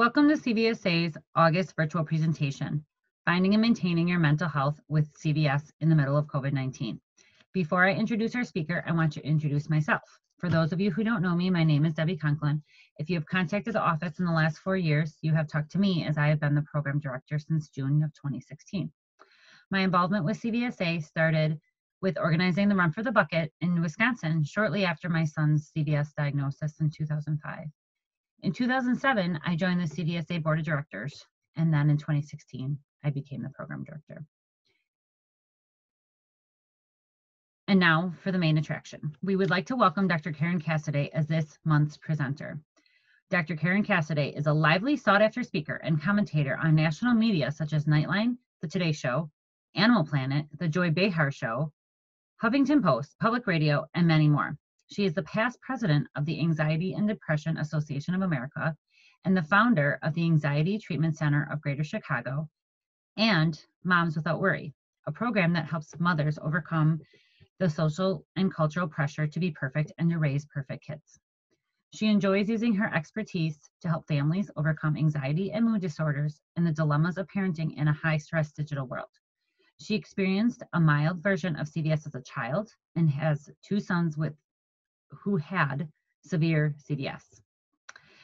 Welcome to CVSA's August virtual presentation, Finding and Maintaining Your Mental Health with CVS in the Middle of COVID-19. Before I introduce our speaker, I want to introduce myself. For those of you who don't know me, my name is Debbie Conklin. If you have contacted the office in the last four years, you have talked to me as I have been the program director since June of 2016. My involvement with CVSA started with organizing the Run for the Bucket in Wisconsin shortly after my son's CVS diagnosis in 2005. In 2007, I joined the CVSA Board of Directors, and then in 2016, I became the program director. And now for the main attraction. We would like to welcome Dr. Karen Cassiday as this month's presenter. Dr. Karen Cassiday is a lively, sought after speaker and commentator on national media such as Nightline, The Today Show, Animal Planet, The Joy Behar Show, Huffington Post, Public Radio, and many more. She is the past president of the Anxiety and Depression Association of America and the founder of the Anxiety Treatment Center of Greater Chicago and Moms Without Worry, a program that helps mothers overcome the social and cultural pressure to be perfect and to raise perfect kids. She enjoys using her expertise to help families overcome anxiety and mood disorders and the dilemmas of parenting in a high stress digital world. She experienced a mild version of CVS as a child and has two sons with who had severe CVS.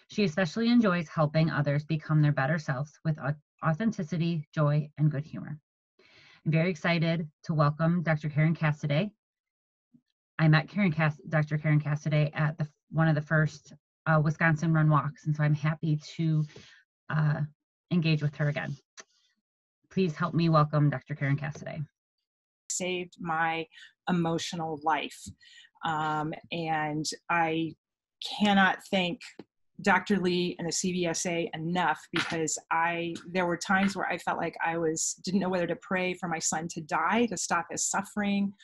She especially enjoys helping others become their better selves with authenticity, joy, and good humor. I'm very excited to welcome Dr. Karen Cassiday. I met Karen Cass- Dr. Karen Cassiday at the, one of the first uh, Wisconsin Run Walks, and so I'm happy to uh, engage with her again. Please help me welcome Dr. Karen Cassiday. Saved my emotional life. Um, and I cannot thank Dr. Li and the CVSA enough because I there were times where I felt like I was didn't know whether to pray for my son to die to stop his suffering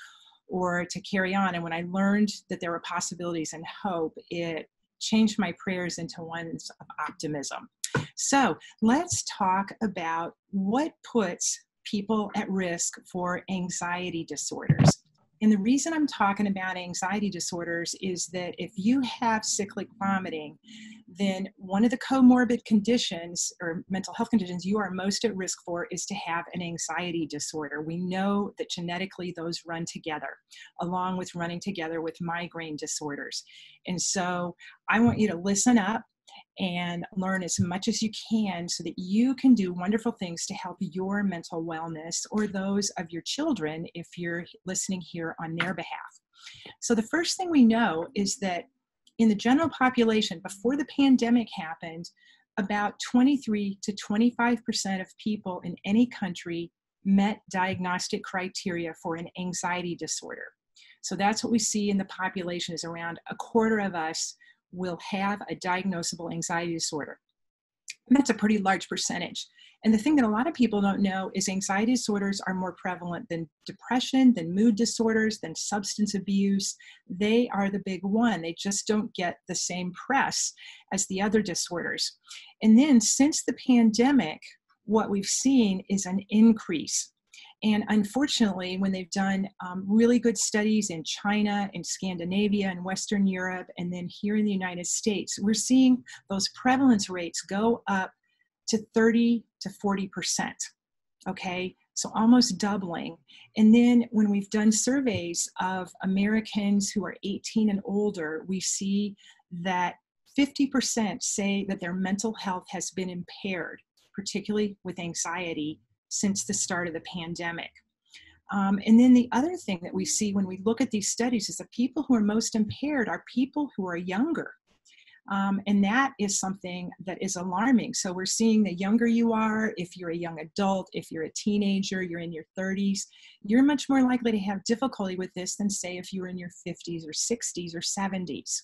or to carry on and when I learned that there were possibilities and hope it changed my prayers into ones of optimism. So, let's talk about what puts people at risk for anxiety disorders. And the reason I'm talking about anxiety disorders is that if you have cyclic vomiting, then one of the comorbid conditions or mental health conditions you are most at risk for is to have an anxiety disorder. We know that genetically those run together, along with running together with migraine disorders. And so I want you to listen up and learn as much as you can so that you can do wonderful things to help your mental wellness or those of your children if you're listening here on their behalf. So, the first thing we know is that in the general population, before the pandemic happened, about 23 to 25% of people in any country met diagnostic criteria for an anxiety disorder. So that's what we see in the population is around a quarter of us will have a diagnosable anxiety disorder. And that's a pretty large percentage. And the thing that a lot of people don't know is anxiety disorders are more prevalent than depression, than mood disorders, than substance abuse. They are the big one. They just don't get the same press as the other disorders. And then since the pandemic, what we've seen is an increase and unfortunately, when they've done um, really good studies in China, in Scandinavia, and Western Europe, and then here in the United States, we're seeing those prevalence rates go up to 30 to 40 percent. Okay, so almost doubling. And then when we've done surveys of Americans who are 18 and older, we see that 50% say that their mental health has been impaired, particularly with anxiety since the start of the pandemic. Um, and then the other thing that we see when we look at these studies is the people who are most impaired are people who are younger. Um, and that is something that is alarming. So we're seeing the younger you are, if you're a young adult, if you're a teenager, you're in your 30s, you're much more likely to have difficulty with this than, say, if you're in your 50s or 60s or 70s.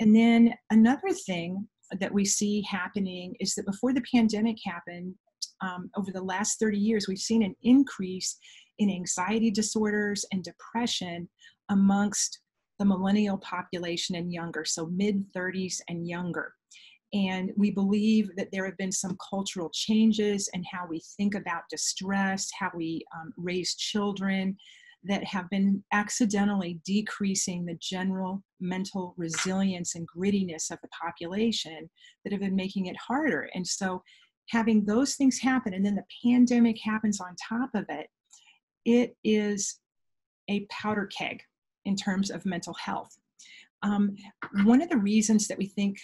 And then another thing that we see happening is that before the pandemic happened, um, over the last 30 years, we've seen an increase in anxiety disorders and depression amongst the millennial population and younger, so mid 30s and younger. And we believe that there have been some cultural changes in how we think about distress, how we um, raise children, that have been accidentally decreasing the general mental resilience and grittiness of the population that have been making it harder. And so, having those things happen and then the pandemic happens on top of it, it is a powder keg in terms of mental health. Um, one of the reasons that we think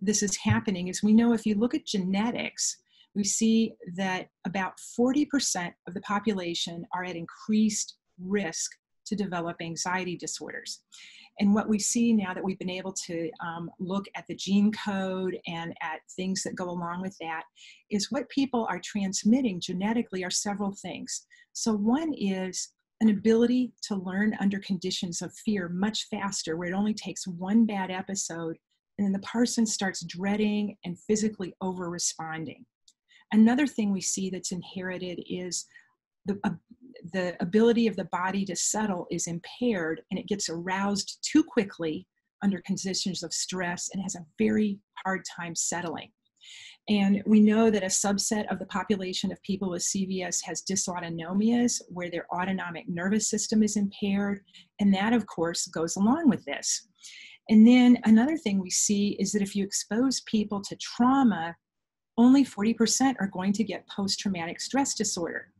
this is happening is we know if you look at genetics, we see that about 40% of the population are at increased risk to develop anxiety disorders. And what we see now that we've been able to um, look at the gene code and at things that go along with that is what people are transmitting genetically are several things. So, one is an ability to learn under conditions of fear much faster, where it only takes one bad episode and then the person starts dreading and physically over responding. Another thing we see that's inherited is the, the ability of the body to settle is impaired and it gets aroused too quickly under conditions of stress and has a very hard time settling. And we know that a subset of the population of people with CVS has dysautonomias, where their autonomic nervous system is impaired. And that, of course, goes along with this. And then another thing we see is that if you expose people to trauma, only 40% are going to get post traumatic stress disorder.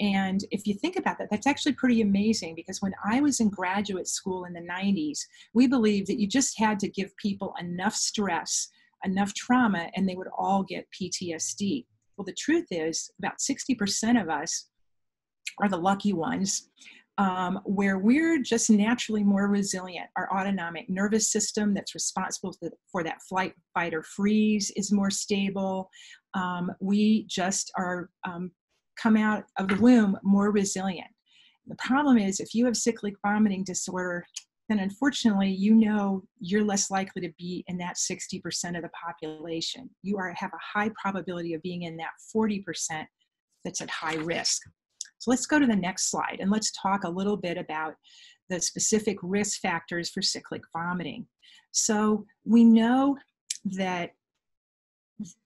And if you think about that, that's actually pretty amazing because when I was in graduate school in the 90s, we believed that you just had to give people enough stress, enough trauma, and they would all get PTSD. Well, the truth is, about 60% of us are the lucky ones um, where we're just naturally more resilient. Our autonomic nervous system, that's responsible for that flight, fight, or freeze, is more stable. Um, we just are um, come out of the womb more resilient. The problem is, if you have cyclic vomiting disorder, then unfortunately, you know you're less likely to be in that 60% of the population. You are have a high probability of being in that 40% that's at high risk. So let's go to the next slide and let's talk a little bit about the specific risk factors for cyclic vomiting. So we know that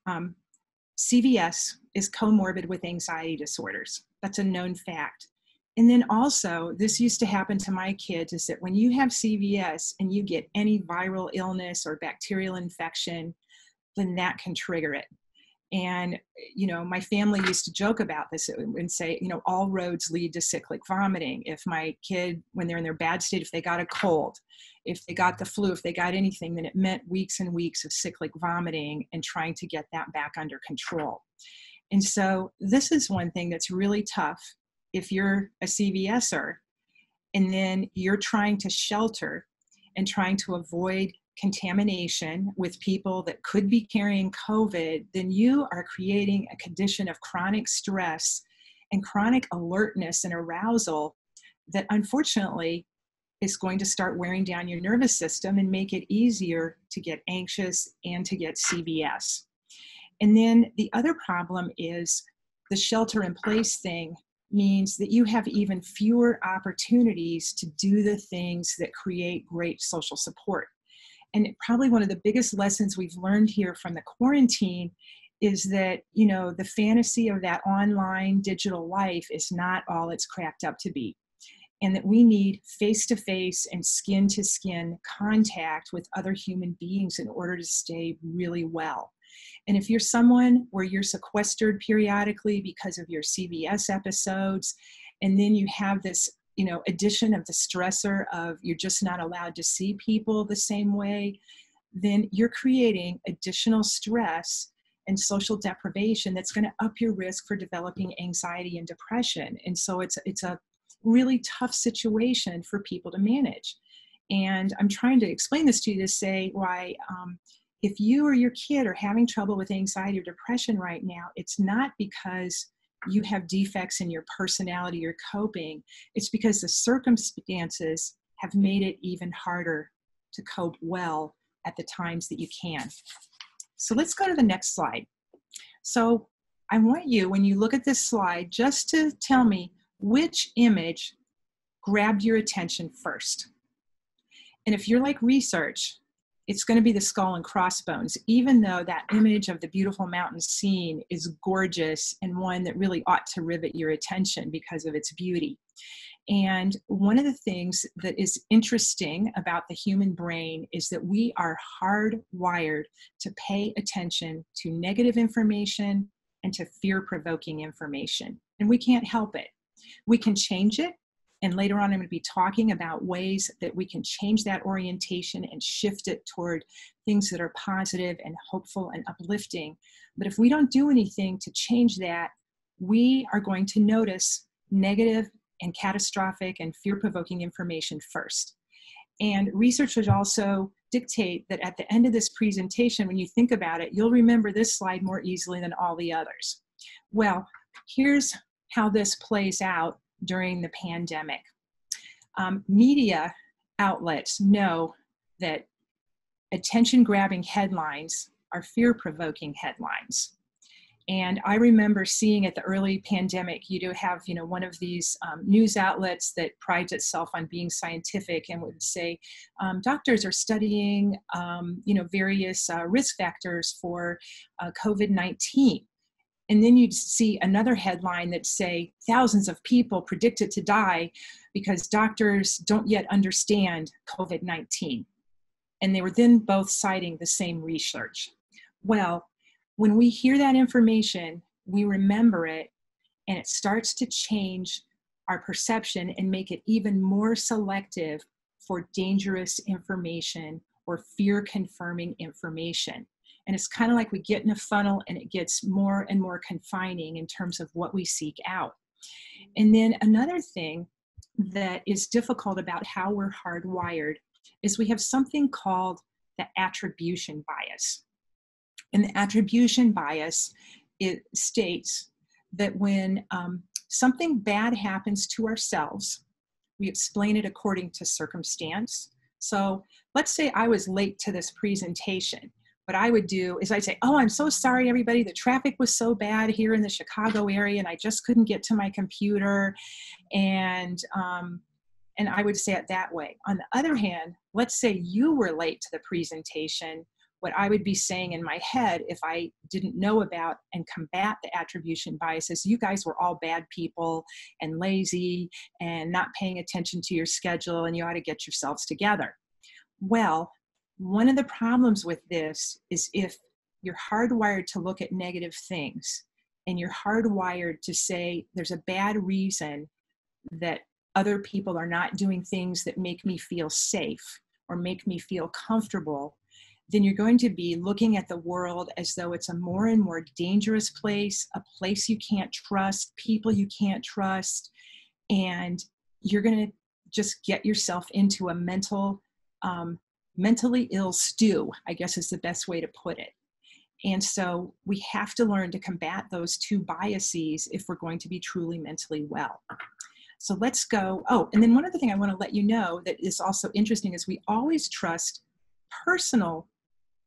um, CVS is comorbid with anxiety disorders. That's a known fact. And then also, this used to happen to my kids is that when you have CVS and you get any viral illness or bacterial infection, then that can trigger it and you know my family used to joke about this and say you know all roads lead to cyclic vomiting if my kid when they're in their bad state if they got a cold if they got the flu if they got anything then it meant weeks and weeks of cyclic vomiting and trying to get that back under control and so this is one thing that's really tough if you're a cvser and then you're trying to shelter and trying to avoid contamination with people that could be carrying COVID, then you are creating a condition of chronic stress and chronic alertness and arousal that unfortunately is going to start wearing down your nervous system and make it easier to get anxious and to get CVS. And then the other problem is the shelter in place thing means that you have even fewer opportunities to do the things that create great social support. And probably one of the biggest lessons we've learned here from the quarantine is that you know the fantasy of that online digital life is not all it's cracked up to be. And that we need face to face and skin to skin contact with other human beings in order to stay really well and if you're someone where you're sequestered periodically because of your CVS episodes and then you have this you know addition of the stressor of you're just not allowed to see people the same way then you're creating additional stress and social deprivation that's going to up your risk for developing anxiety and depression. And so it's it's a really tough situation for people to manage. And i'm trying to explain this to you to say why um, if you or your kid are having trouble with anxiety or depression right now it's not because you have defects in your personality or coping, it's because the circumstances have made it even harder to cope well at the times that you can. So let's go to the next slide. So I want you, when you look at this slide, just to tell me which image grabbed your attention first. And if you're like research, it's going to be the skull and crossbones, even though that image of the beautiful mountain scene is gorgeous and one that really ought to rivet your attention because of its beauty. And one of the things that is interesting about the human brain is that we are hardwired to pay attention to negative information and to fear provoking information. And we can't help it. We can change it. And later on, I'm going to be talking about ways that we can change that orientation and shift it toward things that are positive and hopeful and uplifting. But if we don't do anything to change that, we are going to notice negative and catastrophic and fear provoking information first. And research would also dictate that at the end of this presentation, when you think about it, you'll remember this slide more easily than all the others. Well, here's how this plays out during the pandemic. Um, media outlets know that attention grabbing headlines are fear provoking headlines. And I remember seeing at the early pandemic, you do have, you know, one of these um, news outlets that prides itself on being scientific and would say, um, doctors are studying, um, you know, various uh, risk factors for uh, COVID-19. And then you'd see another headline that say thousands of people predicted to die because doctors don't yet understand COVID-19. And they were then both citing the same research. Well, when we hear that information, we remember it and it starts to change our perception and make it even more selective for dangerous information or fear confirming information. And it's kind of like we get in a funnel and it gets more and more confining in terms of what we seek out. And then another thing that is difficult about how we're hardwired is we have something called the attribution bias. And the attribution bias it states that when um, something bad happens to ourselves, we explain it according to circumstance. So let's say I was late to this presentation. What I would do is I'd say, Oh, I'm so sorry, everybody. The traffic was so bad here in the Chicago area, and I just couldn't get to my computer. And um, and I would say it that way. On the other hand, let's say you were late to the presentation what I would be saying in my head if I didn't know about and combat the attribution biases, you guys were all bad people and lazy and not paying attention to your schedule and you ought to get yourselves together. Well, one of the problems with this is if you're hardwired to look at negative things and you're hardwired to say there's a bad reason that other people are not doing things that make me feel safe or make me feel comfortable then you're going to be looking at the world as though it's a more and more dangerous place, a place you can't trust, people you can't trust, and you're going to just get yourself into a mental, um, mentally ill stew, I guess is the best way to put it. And so we have to learn to combat those two biases if we're going to be truly mentally well. So let's go. Oh, and then one other thing I want to let you know that is also interesting is we always trust personal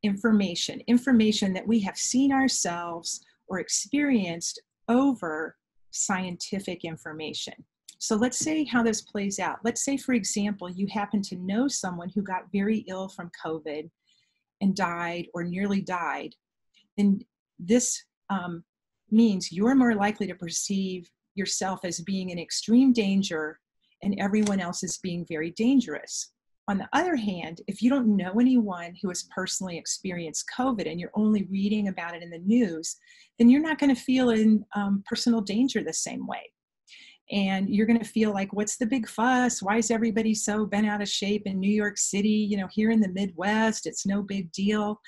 information, information that we have seen ourselves or experienced over scientific information. So let's say how this plays out. Let's say, for example, you happen to know someone who got very ill from COVID and died or nearly died. Then this um, means you're more likely to perceive yourself as being in extreme danger and everyone else as being very dangerous. On the other hand, if you don't know anyone who has personally experienced COVID and you're only reading about it in the news, then you're not going to feel in um, personal danger the same way. And you're going to feel like, what's the big fuss? Why is everybody so bent out of shape in New York City? You know, here in the Midwest, it's no big deal.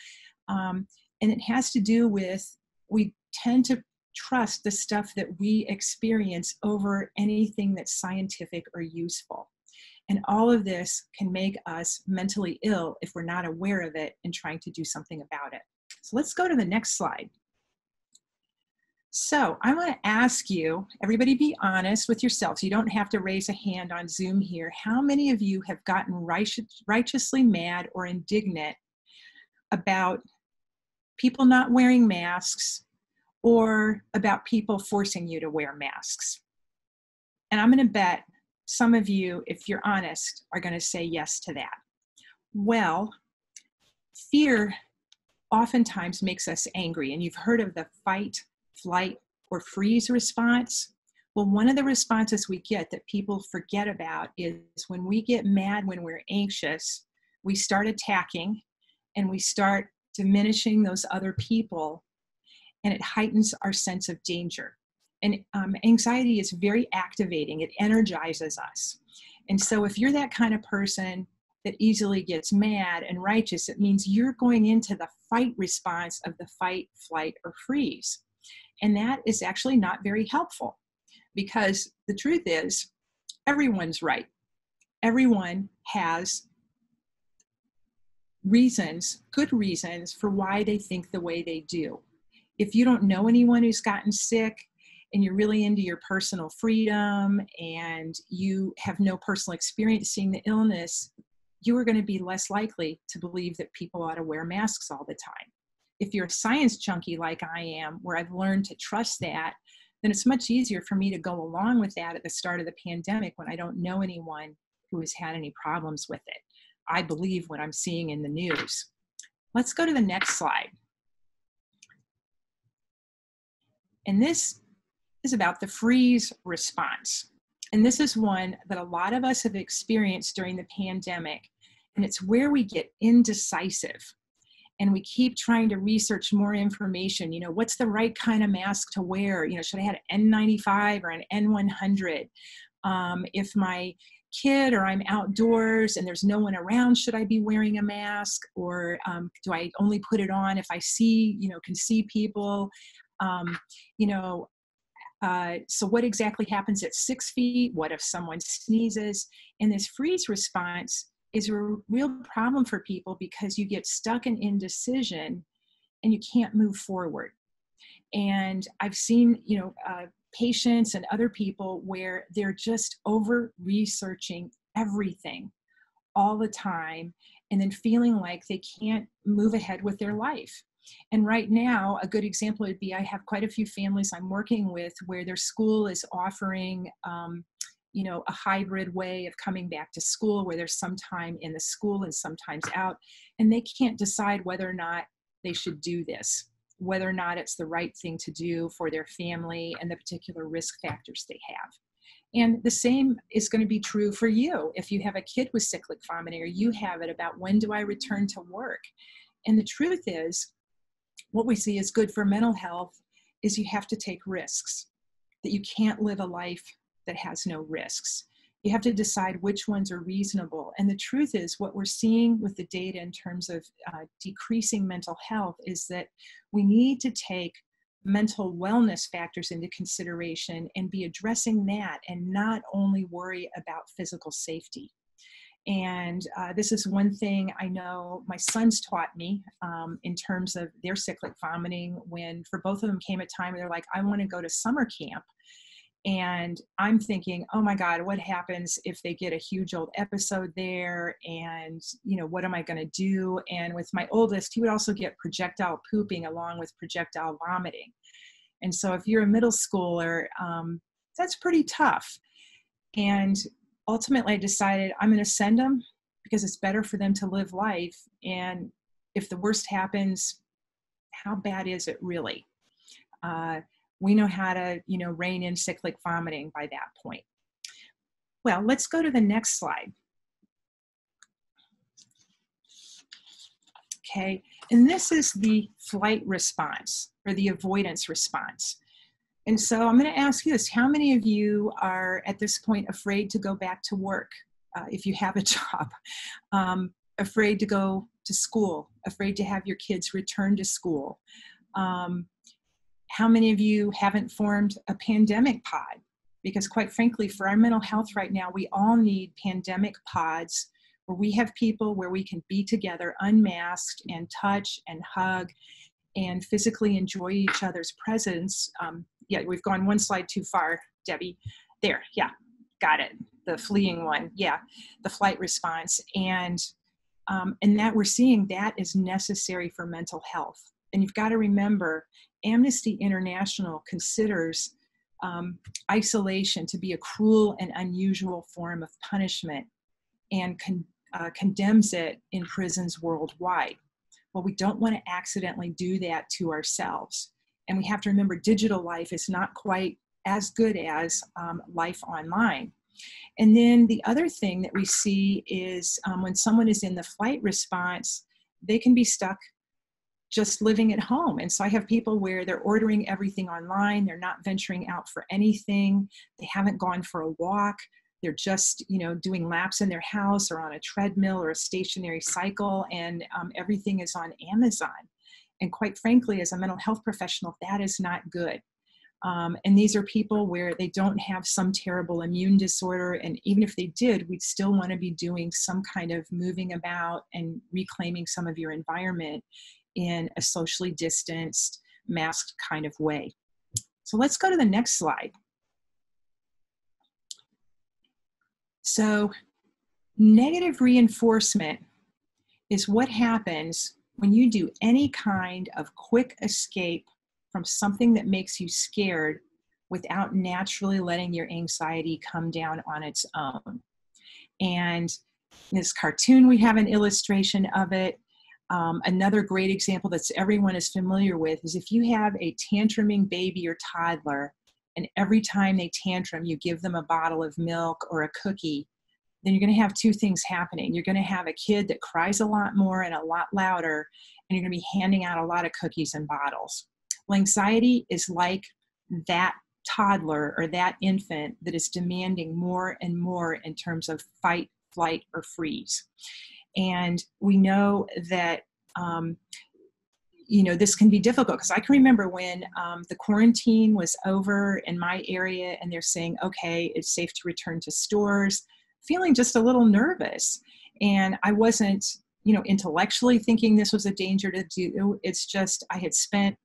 Um, and it has to do with we tend to trust the stuff that we experience over anything that's scientific or useful. And all of this can make us mentally ill if we're not aware of it and trying to do something about it. So let's go to the next slide. So I want to ask you, everybody be honest with yourselves. You don't have to raise a hand on Zoom here. How many of you have gotten righteous, righteously mad or indignant about people not wearing masks or about people forcing you to wear masks? And I'm going to bet some of you, if you're honest, are going to say yes to that. Well, fear oftentimes makes us angry, and you've heard of the fight, flight, or freeze response. Well, one of the responses we get that people forget about is when we get mad, when we're anxious, we start attacking and we start diminishing those other people, and it heightens our sense of danger. And um, anxiety is very activating, it energizes us. And so, if you're that kind of person that easily gets mad and righteous, it means you're going into the fight response of the fight, flight, or freeze. And that is actually not very helpful because the truth is, everyone's right. Everyone has reasons, good reasons, for why they think the way they do. If you don't know anyone who's gotten sick and you're really into your personal freedom and you have no personal experience seeing the illness, you are going to be less likely to believe that people ought to wear masks all the time. If you're a science junkie like I am, where I've learned to trust that then it's much easier for me to go along with that at the start of the pandemic when I don't know anyone who has had any problems with it. I believe what I'm seeing in the news. Let's go to the next slide. And this is about the freeze response. And this is one that a lot of us have experienced during the pandemic. And it's where we get indecisive and we keep trying to research more information you know what's the right kind of mask to wear? You know should i have an n95 or an n100 um, if my kid or i'm outdoors and there's no one around should i be wearing a mask? Or um, do i only put it on if i see you know can see people? Um, you know uh, so what exactly happens at six feet? What if someone sneezes? And this freeze response is a real problem for people because you get stuck in indecision and you can't move forward. And I've seen, you know, uh, patients and other people where they're just over researching everything all the time and then feeling like they can't move ahead with their life. And right now, a good example would be I have quite a few families I'm working with where their school is offering um, you know a hybrid way of coming back to school where there's some time in the school and sometimes out and they can't decide whether or not they should do this whether or not it's the right thing to do for their family and the particular risk factors they have and the same is going to be true for you if you have a kid with cyclic vomiting or you have it about when do I return to work. And the truth is, what we see is good for mental health is you have to take risks, that you can't live a life that has no risks. You have to decide which ones are reasonable. And the truth is, what we're seeing with the data in terms of uh, decreasing mental health is that we need to take mental wellness factors into consideration and be addressing that and not only worry about physical safety. And uh, this is one thing I know my sons taught me um, in terms of their cyclic vomiting when for both of them came a time where they're like, I want to go to summer camp and i'm thinking oh my god what happens if they get a huge old episode there? And you know what am i going to do? And with my oldest he would also get projectile pooping along with projectile vomiting. And so if you're a middle schooler um, that's pretty tough. And ultimately i decided i'm going to send them because it's better for them to live life. And if the worst happens how bad is it really? Uh, we know how to, you know, rein in cyclic vomiting by that point. Well, let's go to the next slide. Okay, and this is the flight response or the avoidance response. And so I'm going to ask you this how many of you are at this point afraid to go back to work uh, if you have a job? Um, afraid to go to school, afraid to have your kids return to school, um, how many of you haven't formed a pandemic pod? Because, quite frankly, for our mental health right now, we all need pandemic pods where we have people where we can be together unmasked and touch and hug and physically enjoy each other's presence. Um, yeah, we've gone one slide too far, Debbie. There, yeah, got it. The fleeing one, yeah, the flight response. And um, and that we're seeing that is necessary for mental health. And you've got to remember Amnesty International considers um, isolation to be a cruel and unusual form of punishment and con- uh, condemns it in prisons worldwide. Well, we don't want to accidentally do that to ourselves. And we have to remember digital life is not quite as good as um, life online. And then the other thing that we see is um, when someone is in the flight response, they can be stuck just living at home. And so I have people where they're ordering everything online, they're not venturing out for anything, they haven't gone for a walk, they're just you know doing laps in their house or on a treadmill or a stationary cycle and um, everything is on amazon. And quite frankly as a mental health professional that is not good. Um, and these are people where they don't have some terrible immune disorder and even if they did we'd still want to be doing some kind of moving about and reclaiming some of your environment in a socially distanced masked kind of way so let's go to the next slide So, negative reinforcement is what happens when you do any kind of quick escape from something that makes you scared without naturally letting your anxiety come down on its own. And in this cartoon, we have an illustration of it. Um, another great example that everyone is familiar with is if you have a tantruming baby or toddler and every time they tantrum, you give them a bottle of milk or a cookie, then you're going to have two things happening. You're going to have a kid that cries a lot more and a lot louder, and you're going to be handing out a lot of cookies and bottles. Well, anxiety is like that toddler or that infant that is demanding more and more in terms of fight, flight, or freeze. And we know that um, you know this can be difficult because i can remember when um, the quarantine was over in my area and they're saying okay it's safe to return to stores feeling just a little nervous. And i wasn't you know intellectually thinking this was a danger to do. It's just i had spent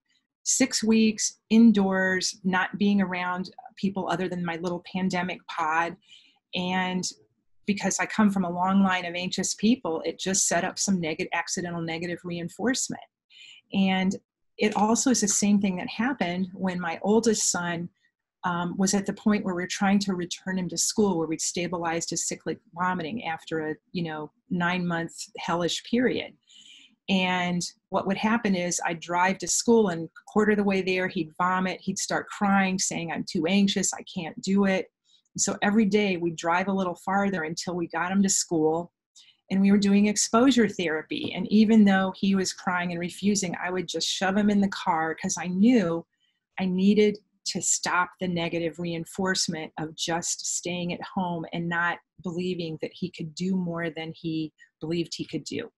six weeks indoors not being around people other than my little pandemic pod. And because i come from a long line of anxious people it just set up some negative accidental negative reinforcement and it also is the same thing that happened when my oldest son um, was at the point where we are trying to return him to school, where we'd stabilized his cyclic vomiting after a you know nine month hellish period. And what would happen is I'd drive to school, and quarter of the way there, he'd vomit. He'd start crying, saying, "I'm too anxious. I can't do it." So every day we'd drive a little farther until we got him to school and we were doing exposure therapy. And even though he was crying and refusing, I would just shove him in the car because I knew I needed to stop the negative reinforcement of just staying at home and not believing that he could do more than he believed he could do.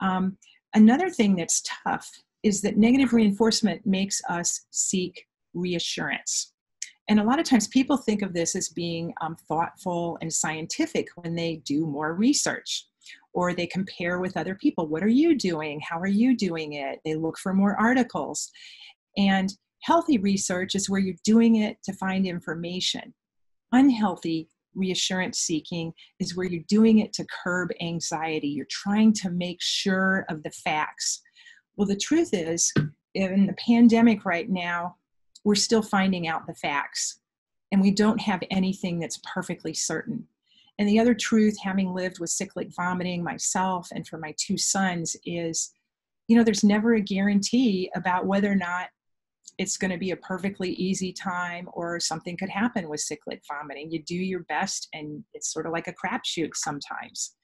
Um, another thing that's tough is that negative reinforcement makes us seek reassurance. And a lot of times people think of this as being um, thoughtful and scientific when they do more research or they compare with other people. What are you doing? How are you doing it? They look for more articles. And healthy research is where you're doing it to find information. Unhealthy reassurance seeking is where you're doing it to curb anxiety. You're trying to make sure of the facts. Well, the truth is, in the pandemic right now, we're still finding out the facts and we don't have anything that's perfectly certain. And the other truth, having lived with cyclic vomiting myself and for my two sons, is you know, there's never a guarantee about whether or not it's going to be a perfectly easy time or something could happen with cyclic vomiting. You do your best, and it's sort of like a crapshoot sometimes.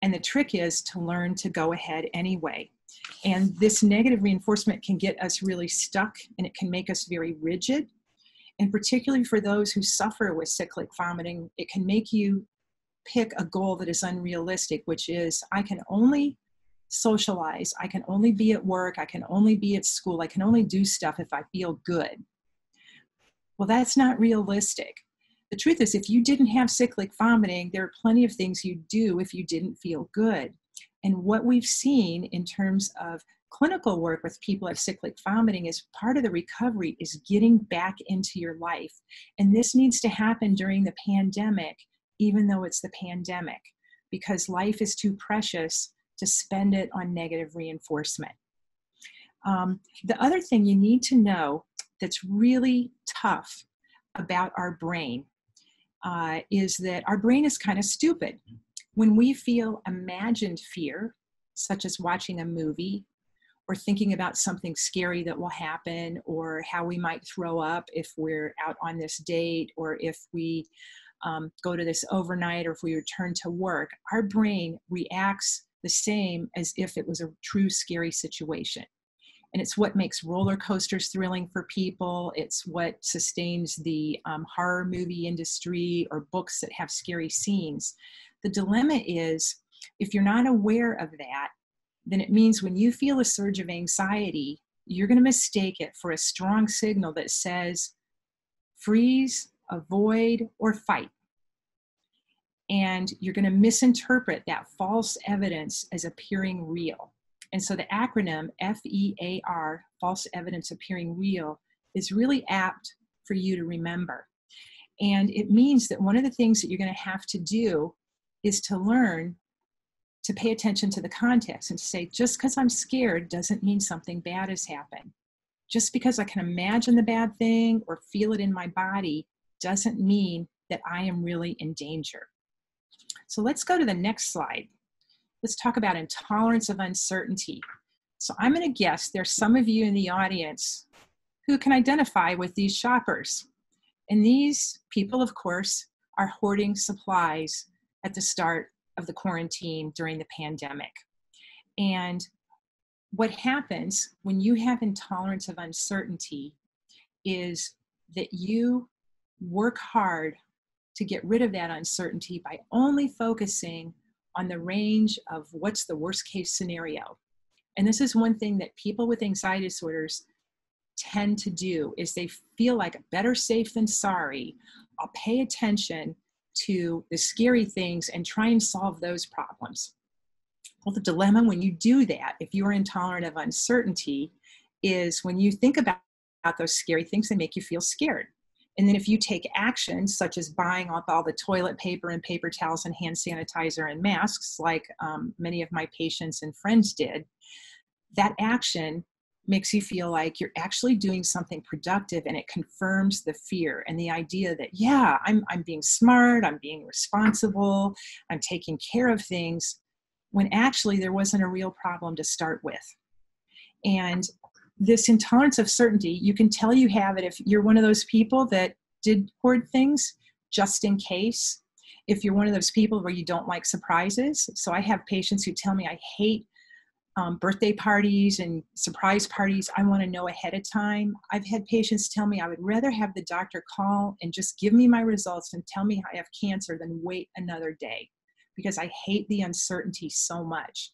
And the trick is to learn to go ahead anyway. And this negative reinforcement can get us really stuck and it can make us very rigid. And particularly for those who suffer with cyclic vomiting, it can make you pick a goal that is unrealistic, which is I can only socialize, I can only be at work, I can only be at school, I can only do stuff if I feel good. Well, that's not realistic. The truth is, if you didn't have cyclic vomiting, there are plenty of things you'd do if you didn't feel good. And what we've seen in terms of clinical work with people at cyclic vomiting is part of the recovery is getting back into your life. And this needs to happen during the pandemic, even though it's the pandemic, because life is too precious to spend it on negative reinforcement. Um, the other thing you need to know that's really tough about our brain uh, is that our brain is kind of stupid. When we feel imagined fear, such as watching a movie or thinking about something scary that will happen or how we might throw up if we're out on this date or if we um, go to this overnight or if we return to work, our brain reacts the same as if it was a true scary situation. And it's what makes roller coasters thrilling for people. It's what sustains the um, horror movie industry or books that have scary scenes. The dilemma is if you're not aware of that, then it means when you feel a surge of anxiety, you're going to mistake it for a strong signal that says freeze, avoid, or fight. And you're going to misinterpret that false evidence as appearing real. And so the acronym FEAR, false evidence appearing real, is really apt for you to remember. And it means that one of the things that you're going to have to do is to learn to pay attention to the context and to say, just because I'm scared doesn't mean something bad has happened. Just because I can imagine the bad thing or feel it in my body doesn't mean that I am really in danger. So let's go to the next slide. Let's talk about intolerance of uncertainty. So I'm going to guess there's some of you in the audience who can identify with these shoppers. And these people, of course, are hoarding supplies at the start of the quarantine during the pandemic. And what happens when you have intolerance of uncertainty is that you work hard to get rid of that uncertainty by only focusing on the range of what's the worst case scenario. And this is one thing that people with anxiety disorders tend to do is they feel like better safe than sorry. I'll pay attention to the scary things and try and solve those problems. Well, the dilemma when you do that, if you are intolerant of uncertainty, is when you think about, those scary things, they make you feel scared. And then if you take action, such as buying up all the toilet paper and paper towels and hand sanitizer and masks, like um, many of my patients and friends did, that action makes you feel like you're actually doing something productive and it confirms the fear and the idea that yeah i'm i'm being smart i'm being responsible i'm taking care of things when actually there wasn't a real problem to start with. And this intolerance of certainty you can tell you have it if you're one of those people that did hoard things just in case. If you're one of those people where you don't like surprises so i have patients who tell me i hate um, birthday parties and surprise parties, I want to know ahead of time. I've had patients tell me I would rather have the doctor call and just give me my results and tell me I have cancer than wait another day because I hate the uncertainty so much.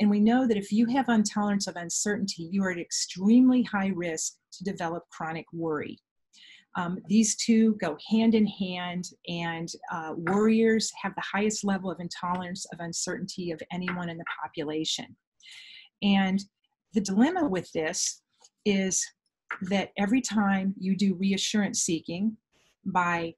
And we know that if you have intolerance of uncertainty, you are at extremely high risk to develop chronic worry. Um, these two go hand in hand, and uh, worriers have the highest level of intolerance of uncertainty of anyone in the population. And the dilemma with this is that every time you do reassurance seeking by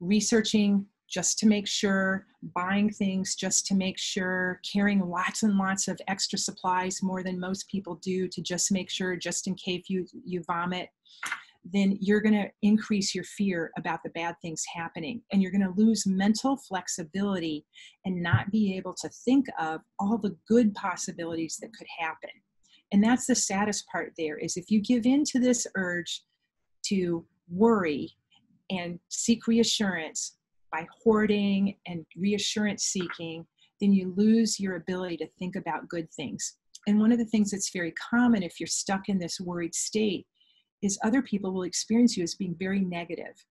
researching just to make sure, buying things just to make sure, carrying lots and lots of extra supplies more than most people do to just make sure, just in case you, you vomit, then you're going to increase your fear about the bad things happening. And you're going to lose mental flexibility and not be able to think of all the good possibilities that could happen. And that's the saddest part there is if you give in to this urge to worry and seek reassurance by hoarding and reassurance seeking, then you lose your ability to think about good things. And one of the things that's very common if you're stuck in this worried state is other people will experience you as being very negative.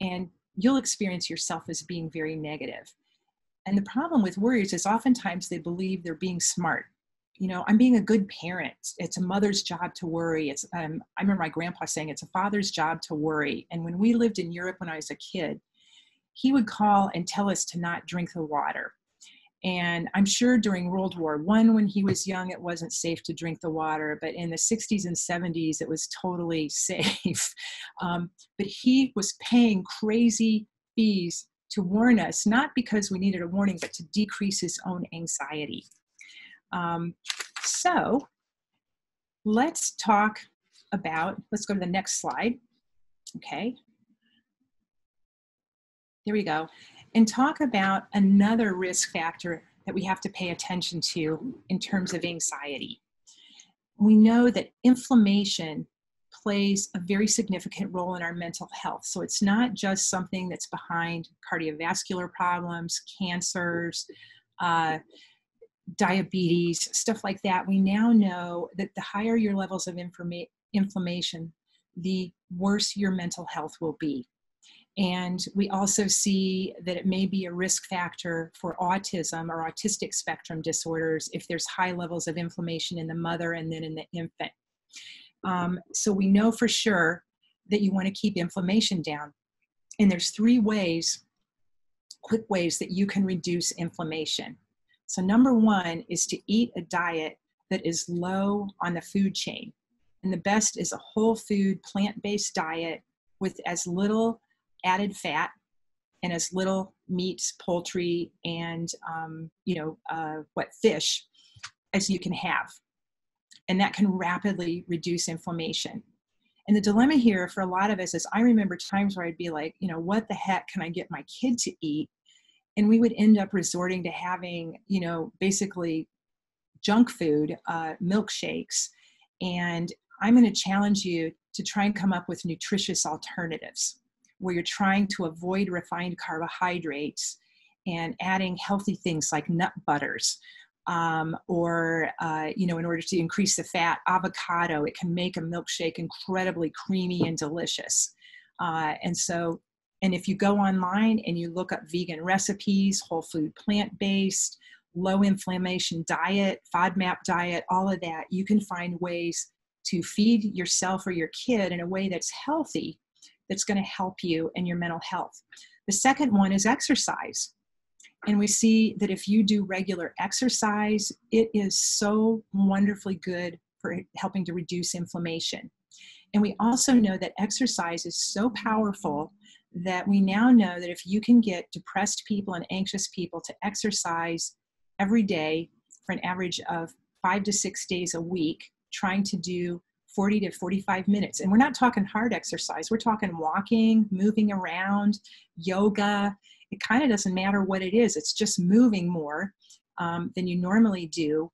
And you'll experience yourself as being very negative. And the problem with worriers is oftentimes they believe they're being smart. You know i'm being a good parent. It's a mother's job to worry. It's um, i remember my grandpa saying it's a father's job to worry. And when we lived in europe when i was a kid he would call and tell us to not drink the water and I'm sure during World War One, when he was young, it wasn't safe to drink the water. But in the 60s and 70s, it was totally safe. Um, but he was paying crazy fees to warn us, not because we needed a warning, but to decrease his own anxiety. Um, so let's talk about, let's go to the next slide. Okay. There we go and talk about another risk factor that we have to pay attention to in terms of anxiety. we know that inflammation plays a very significant role in our mental health. So it's not just something that's behind cardiovascular problems, cancers, uh, diabetes, stuff like that. We now know that the higher your levels of informa- inflammation, the worse your mental health will be. And we also see that it may be a risk factor for autism or autistic spectrum disorders if there's high levels of inflammation in the mother and then in the infant. Um, so we know for sure that you want to keep inflammation down. And there's three ways, quick ways that you can reduce inflammation. So number one is to eat a diet that is low on the food chain. And the best is a whole food, plant-based diet with as little added fat and as little meats, poultry, and um, you know uh, what fish as you can have and that can rapidly reduce inflammation. And the dilemma here for a lot of us is I remember times where I'd be like, you know, what the heck can I get my kid to eat? And we would end up resorting to having, you know, basically junk food, uh, milkshakes. And I'm going to challenge you to try and come up with nutritious alternatives where you're trying to avoid refined carbohydrates and adding healthy things like nut butters um, or uh, you know in order to increase the fat avocado it can make a milkshake incredibly creamy and delicious. Uh, and so and if you go online and you look up vegan recipes whole food plant-based low inflammation diet fodmap diet all of that you can find ways to feed yourself or your kid in a way that's healthy that's going to help you and your mental health the second one is exercise and we see that if you do regular exercise, it is so wonderfully good for helping to reduce inflammation. And we also know that exercise is so powerful that we now know that if you can get depressed people and anxious people to exercise every day for an average of five to six days a week, trying to do 40 to 45 minutes. And we're not talking hard exercise, we're talking walking, moving around, yoga it kind of doesn't matter what it is, it's just moving more um, than you normally do,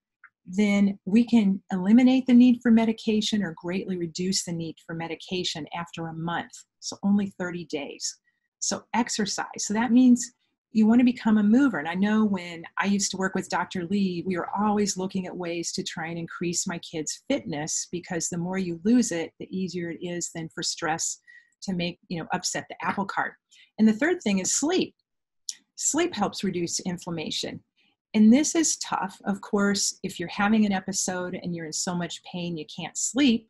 then we can eliminate the need for medication or greatly reduce the need for medication after a month. So only 30 days. So exercise. So that means you want to become a mover. And I know when I used to work with Dr. Li, we were always looking at ways to try and increase my kids' fitness because the more you lose it, the easier it is then for stress to make, you know, upset the apple cart. And the third thing is sleep. Sleep helps reduce inflammation. And this is tough, of course, if you're having an episode and you're in so much pain you can't sleep.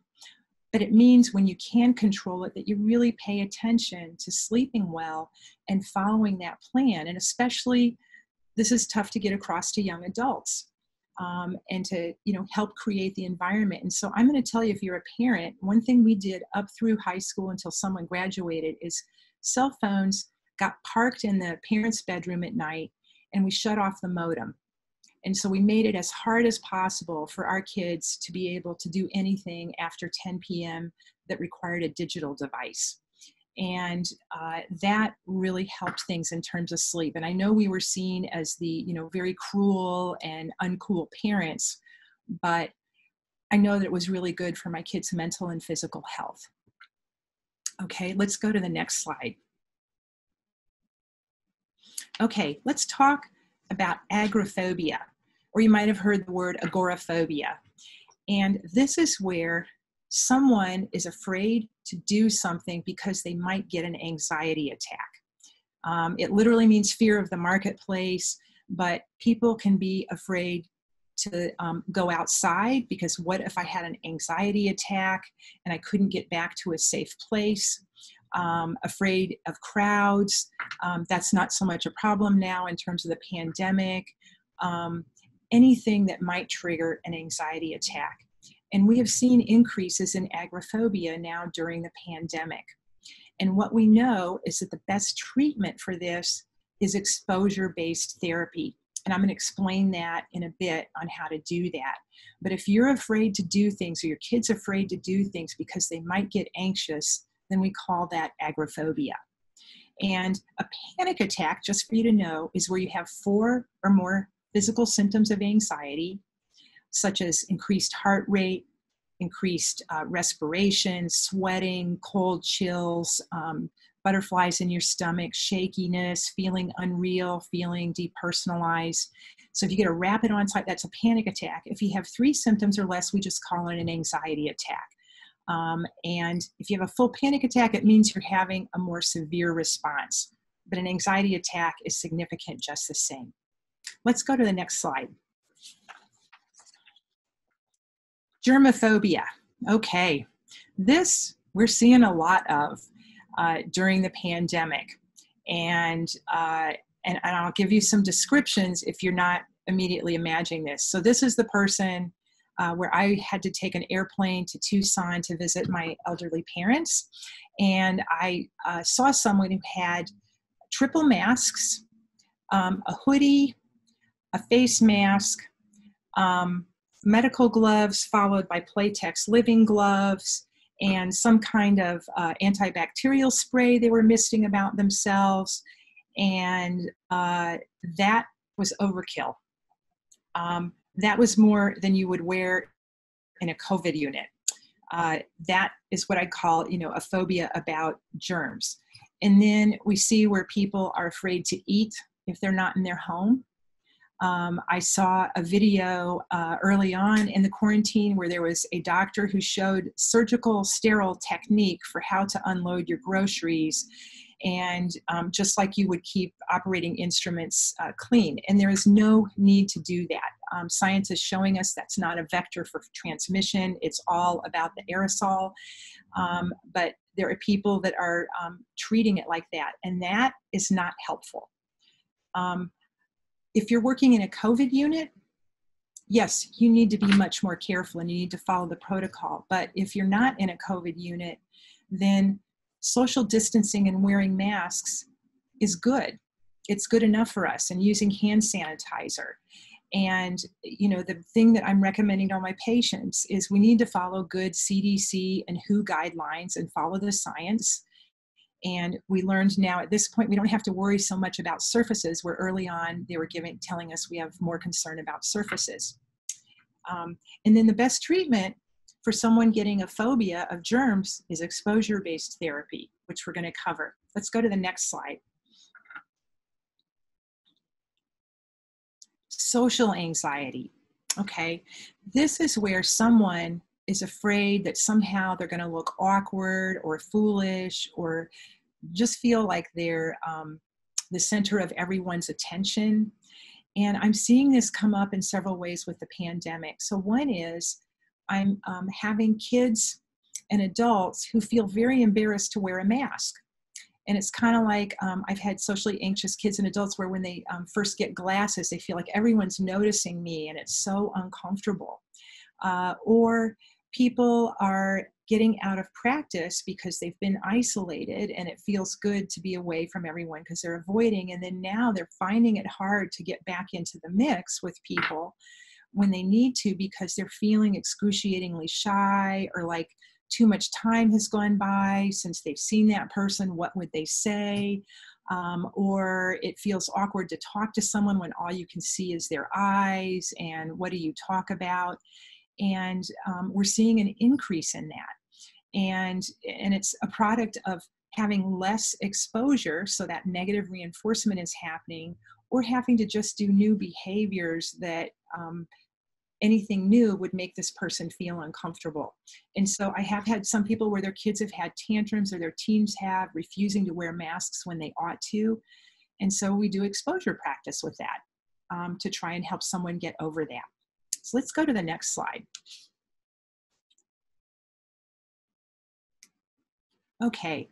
But it means when you can control it that you really pay attention to sleeping well and following that plan. And especially, this is tough to get across to young adults. Um, and to you know help create the environment and so i'm going to tell you if you're a parent one thing we did up through high school until someone graduated is cell phones got parked in the parents' bedroom at night and we shut off the modem. And so we made it as hard as possible for our kids to be able to do anything after 10 p.m. that required a digital device. And uh, that really helped things in terms of sleep. And I know we were seen as the, you know, very cruel and uncool parents, but I know that it was really good for my kids' mental and physical health. Okay, let's go to the next slide. Okay, let's talk about agoraphobia, or you might have heard the word agoraphobia. And this is where someone is afraid to do something because they might get an anxiety attack. Um, it literally means fear of the marketplace, but people can be afraid to um, go outside because what if I had an anxiety attack and I couldn't get back to a safe place? um, afraid of crowds. Um, that's not so much a problem now in terms of the pandemic. Anything that might trigger an anxiety attack. And we have seen increases in agoraphobia now during the pandemic. And what we know is that the best treatment for this is exposure based therapy. And I'm going to explain that in a bit on how to do that. But if you're afraid to do things or your kid's afraid to do things because they might get anxious, then we call that agoraphobia. And a panic attack, just for you to know, is where you have four or more physical symptoms of anxiety, such as increased heart rate, increased uh, respiration, sweating, cold chills, um, butterflies in your stomach, shakiness, feeling unreal, feeling depersonalized. So if you get a rapid onset, that's a panic attack. If you have three symptoms or less, we just call it an anxiety attack. Um, and if you have a full panic attack, it means you're having a more severe response. But an anxiety attack is significant just the same. Let's go to the next slide. Germophobia. Okay, this we're seeing a lot of uh, during the pandemic. And, uh, and, and I'll give you some descriptions if you're not immediately imagining this. So, this is the person uh, where I had to take an airplane to Tucson to visit my elderly parents. And I uh, saw someone who had triple masks, um, a hoodie, a face mask, um, medical gloves, followed by Playtex living gloves, and some kind of uh, antibacterial spray they were misting about themselves. And uh, that was overkill. Um, that was more than you would wear in a COVID unit. Uh, that is what I call, you know, a phobia about germs. And then we see where people are afraid to eat if they're not in their home. Um, I saw a video uh, early on in the quarantine where there was a doctor who showed surgical sterile technique for how to unload your groceries and um, just like you would keep operating instruments uh, clean. And there is no need to do that. Um, science is showing us that's not a vector for transmission, it's all about the aerosol. Um, but there are people that are um, treating it like that, and that is not helpful. If you're working in a COVID unit, yes, you need to be much more careful and you need to follow the protocol. But if you're not in a COVID unit, then social distancing and wearing masks is good. It's good enough for us, and using hand sanitizer. And you know, the thing that I'm recommending to all my patients is we need to follow good CDC and WHO guidelines and follow the science and we learned now at this point we don't have to worry so much about surfaces. Where early on. They were giving telling us we have more concern about surfaces. Um, and then the best treatment for someone getting a phobia of germs is exposure based therapy which we're going to cover. Let's go to the next slide. Social anxiety okay? This is where someone is afraid that somehow they're going to look awkward or foolish or just feel like they're um, the center of everyone's attention. And I'm seeing this come up in several ways with the pandemic. So, one is I'm um, having kids and adults who feel very embarrassed to wear a mask. And it's kind of like um, I've had socially anxious kids and adults where when they um, first get glasses, they feel like everyone's noticing me and it's so uncomfortable. Uh, or people are getting out of practice because they've been isolated and it feels good to be away from everyone because they're avoiding and then now they're finding it hard to get back into the mix with people when they need to because they're feeling excruciatingly shy or like too much time has gone by since they've seen that person what would they say? Um, or it feels awkward to talk to someone when all you can see is their eyes and what do you talk about and um, we're seeing an increase in that and and it's a product of having less exposure so that negative reinforcement is happening or having to just do new behaviors that um, anything new would make this person feel uncomfortable. And so I have had some people where their kids have had tantrums or their teens have refusing to wear masks when they ought to. And so we do exposure practice with that um, to try and help someone get over that. So let's go to the next slide. Okay,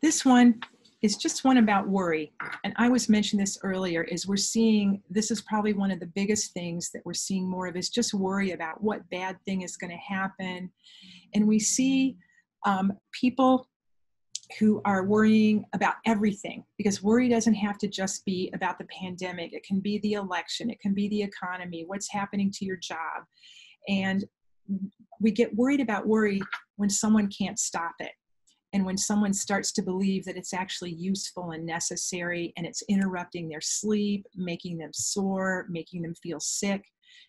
this one is just one about worry. And I was mentioning this earlier, is we're seeing, this is probably one of the biggest things that we're seeing more of is just worry about what bad thing is gonna happen. And we see um, people who are worrying about everything because worry doesn't have to just be about the pandemic. It can be the election, it can be the economy, what's happening to your job. And we get worried about worry when someone can't stop it. And when someone starts to believe that it's actually useful and necessary and it's interrupting their sleep, making them sore, making them feel sick.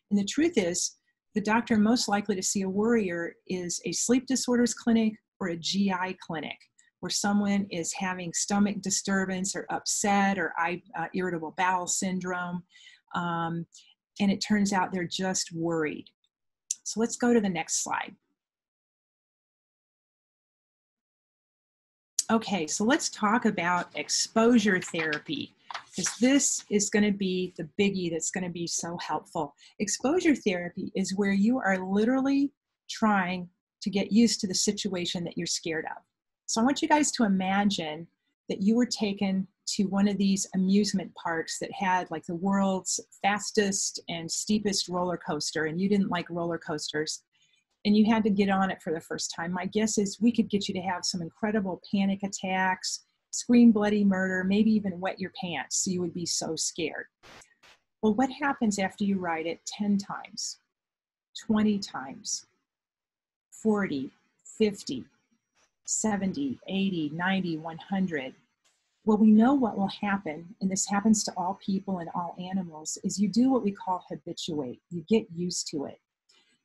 And the truth is, the doctor most likely to see a worrier is a sleep disorders clinic or a GI clinic where someone is having stomach disturbance or upset or uh, irritable bowel syndrome. Um, and it turns out they're just worried. So let's go to the next slide. Okay, so let's talk about exposure therapy because this is going to be the biggie that's going to be so helpful. Exposure therapy is where you are literally trying to get used to the situation that you're scared of. So I want you guys to imagine that you were taken to one of these amusement parks that had like the world's fastest and steepest roller coaster, and you didn't like roller coasters and you had to get on it for the first time, my guess is we could get you to have some incredible panic attacks, scream bloody murder, maybe even wet your pants so you would be so scared. Well, what happens after you ride it 10 times, 20 times, 40, 50, 70, 80, 90, 100? Well, we know what will happen, and this happens to all people and all animals, is you do what we call habituate. You get used to it.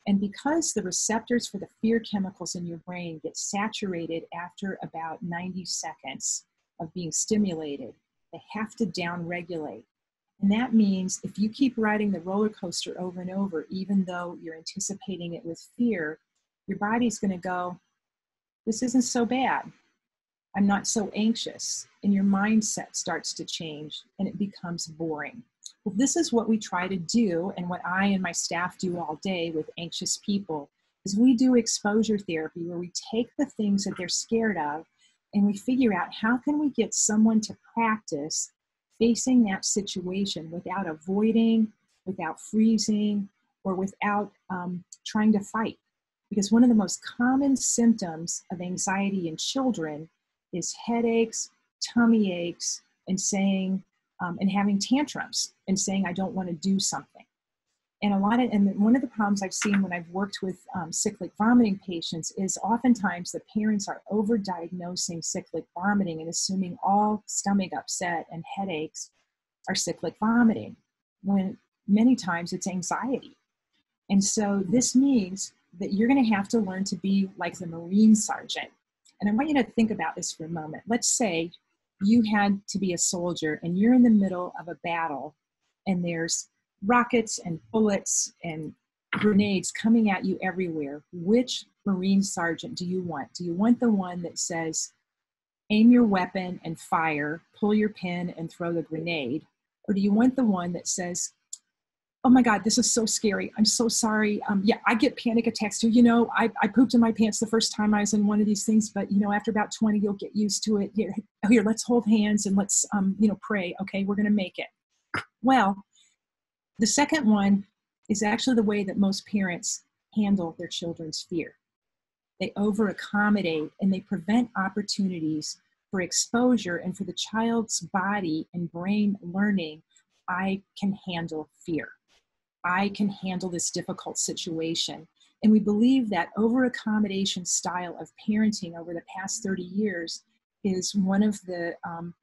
And because the receptors for the fear chemicals in your brain get saturated after about 90 seconds of being stimulated, they have to downregulate. And that means if you keep riding the roller coaster over and over, even though you're anticipating it with fear, your body's going to go, This isn't so bad. I'm not so anxious. And your mindset starts to change and it becomes boring. Well, this is what we try to do, and what I and my staff do all day with anxious people is we do exposure therapy where we take the things that they're scared of and we figure out how can we get someone to practice facing that situation without avoiding, without freezing, or without um, trying to fight. Because one of the most common symptoms of anxiety in children is headaches, tummy aches, and saying, um, and having tantrums and saying, I don't want to do something. And a lot of, and one of the problems I've seen when I've worked with um, cyclic vomiting patients is oftentimes the parents are overdiagnosing cyclic vomiting and assuming all stomach upset and headaches are cyclic vomiting, when many times it's anxiety. And so this means that you're going to have to learn to be like the Marine sergeant. And I want you to think about this for a moment. Let's say you had to be a soldier and you're in the middle of a battle and there's rockets and bullets and grenades coming at you everywhere, which Marine sergeant do you want? Do you want the one that says, aim your weapon and fire, pull your pin and throw the grenade? Or do you want the one that says, oh my God, this is so scary. I'm so sorry. Um, yeah, I get panic attacks too. You know, I, I pooped in my pants the first time I was in one of these things, but you know, after about 20, you'll get used to it. Here, here let's hold hands and let's, um, you know, pray. Okay, we're going to make it. Well, the second one is actually the way that most parents handle their children's fear. They over accommodate and they prevent opportunities for exposure and for the child's body and brain learning I can handle fear. I can handle this difficult situation. And we believe that over accommodation style of parenting over the past 30 years is one of the um,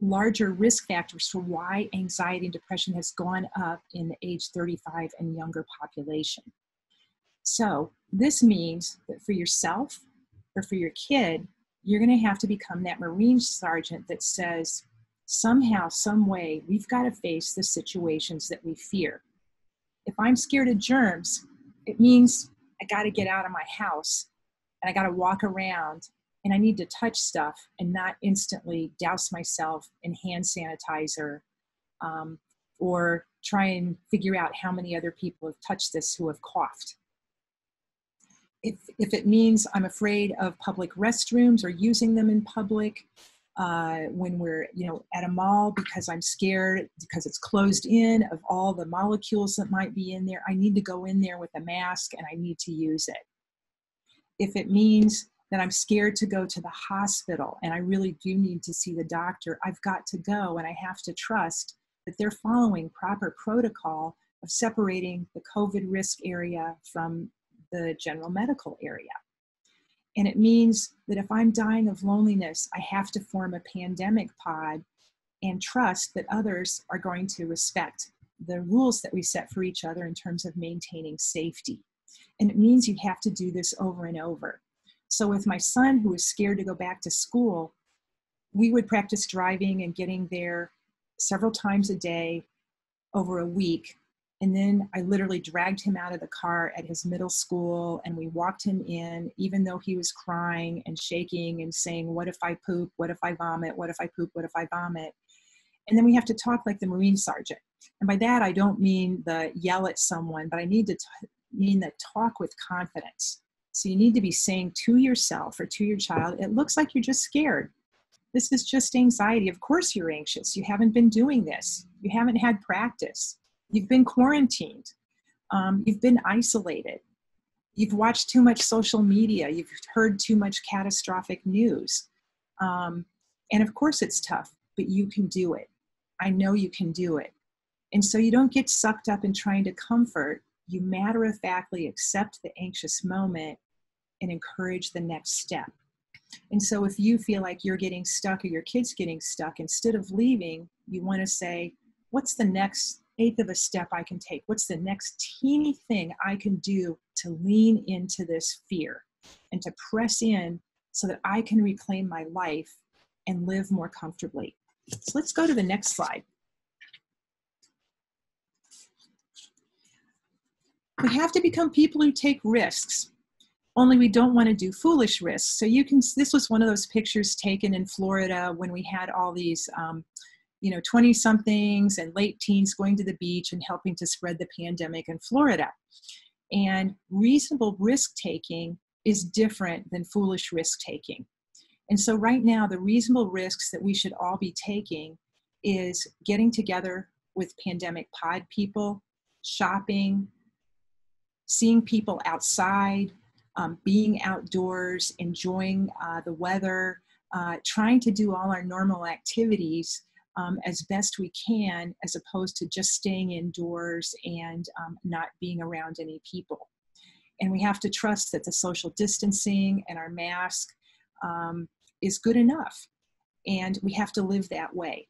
larger risk factors for why anxiety and depression has gone up in the age 35 and younger population. So, this means that for yourself or for your kid, you're going to have to become that Marine sergeant that says, somehow, some way, we've got to face the situations that we fear. If I'm scared of germs, it means I got to get out of my house and I got to walk around and I need to touch stuff and not instantly douse myself in hand sanitizer um, or try and figure out how many other people have touched this who have coughed. If, if it means I'm afraid of public restrooms or using them in public, uh, when we're you know at a mall because i'm scared because it's closed in of all the molecules that might be in there i need to go in there with a mask and i need to use it. If it means that i'm scared to go to the hospital and i really do need to see the doctor i've got to go and i have to trust that they're following proper protocol of separating the covid risk area from the general medical area and it means that if I'm dying of loneliness, I have to form a pandemic pod and trust that others are going to respect the rules that we set for each other in terms of maintaining safety. And it means you have to do this over and over. So, with my son who was scared to go back to school, we would practice driving and getting there several times a day over a week. And then I literally dragged him out of the car at his middle school and we walked him in, even though he was crying and shaking and saying, What if I poop? What if I vomit? What if I poop? What if I vomit? And then we have to talk like the Marine sergeant. And by that, I don't mean the yell at someone, but I need to t- mean the talk with confidence. So you need to be saying to yourself or to your child, it looks like you're just scared. This is just anxiety. Of course, you're anxious. You haven't been doing this, you haven't had practice, you've been quarantined, um, you've been isolated, you've watched too much social media, you've heard too much catastrophic news. Um, and of course, it's tough, but you can do it. I know you can do it. And so you don't get sucked up in trying to comfort. You matter of factly accept the anxious moment and encourage the next step. And so if you feel like you're getting stuck or your kid's getting stuck, instead of leaving, you want to say, what's the next eighth of a step I can take? What's the next teeny thing I can do to lean into this fear and to press in so that I can reclaim my life and live more comfortably? So let's go to the next slide. We have to become people who take risks, only we don't want to do foolish risks. So you can, this was one of those pictures taken in Florida when we had all these, um, you know, 20 somethings and late teens going to the beach and helping to spread the pandemic in Florida. And reasonable risk taking is different than foolish risk taking. And so, right now, the reasonable risks that we should all be taking is getting together with pandemic pod people, shopping, seeing people outside, um, being outdoors, enjoying uh, the weather, uh, trying to do all our normal activities um, as best we can, as opposed to just staying indoors and um, not being around any people. And we have to trust that the social distancing and our mask um, is good enough. And we have to live that way.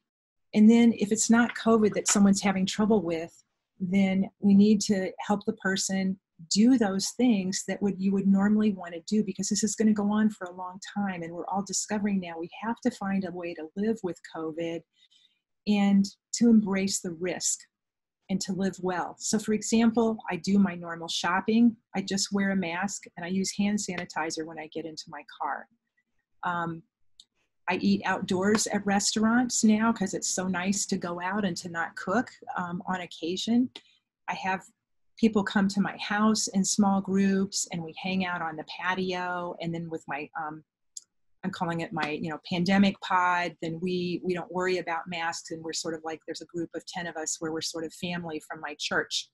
And then if it's not COVID that someone's having trouble with, then we need to help the person do those things that would you would normally want to do because this is going to go on for a long time and we're all discovering now we have to find a way to live with covid and to embrace the risk and to live well. So for example i do my normal shopping. I just wear a mask and i use hand sanitizer when i get into my car. Um, I eat outdoors at restaurants now because it's so nice to go out and to not cook um, on occasion. I have people come to my house in small groups and we hang out on the patio and then with my um, i'm calling it my you know pandemic pod then we we don't worry about masks and we're sort of like there's a group of 10 of us where we're sort of family from my church.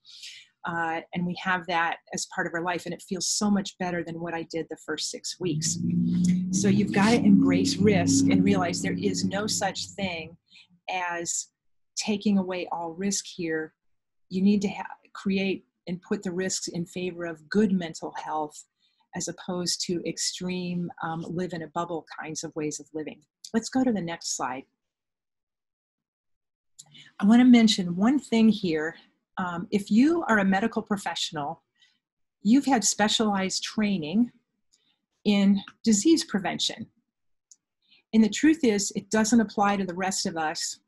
Uh, and we have that as part of our life and it feels so much better than what i did the first six weeks. So you've got to embrace risk and realize there is no such thing as taking away all risk here. You need to create and put the risks in favor of good mental health as opposed to extreme um, live in a bubble kinds of ways of living. Let's go to the next slide. I want to mention one thing here. Um, if you are a medical professional, you've had specialized training in disease prevention. And the truth is, it doesn't apply to the rest of us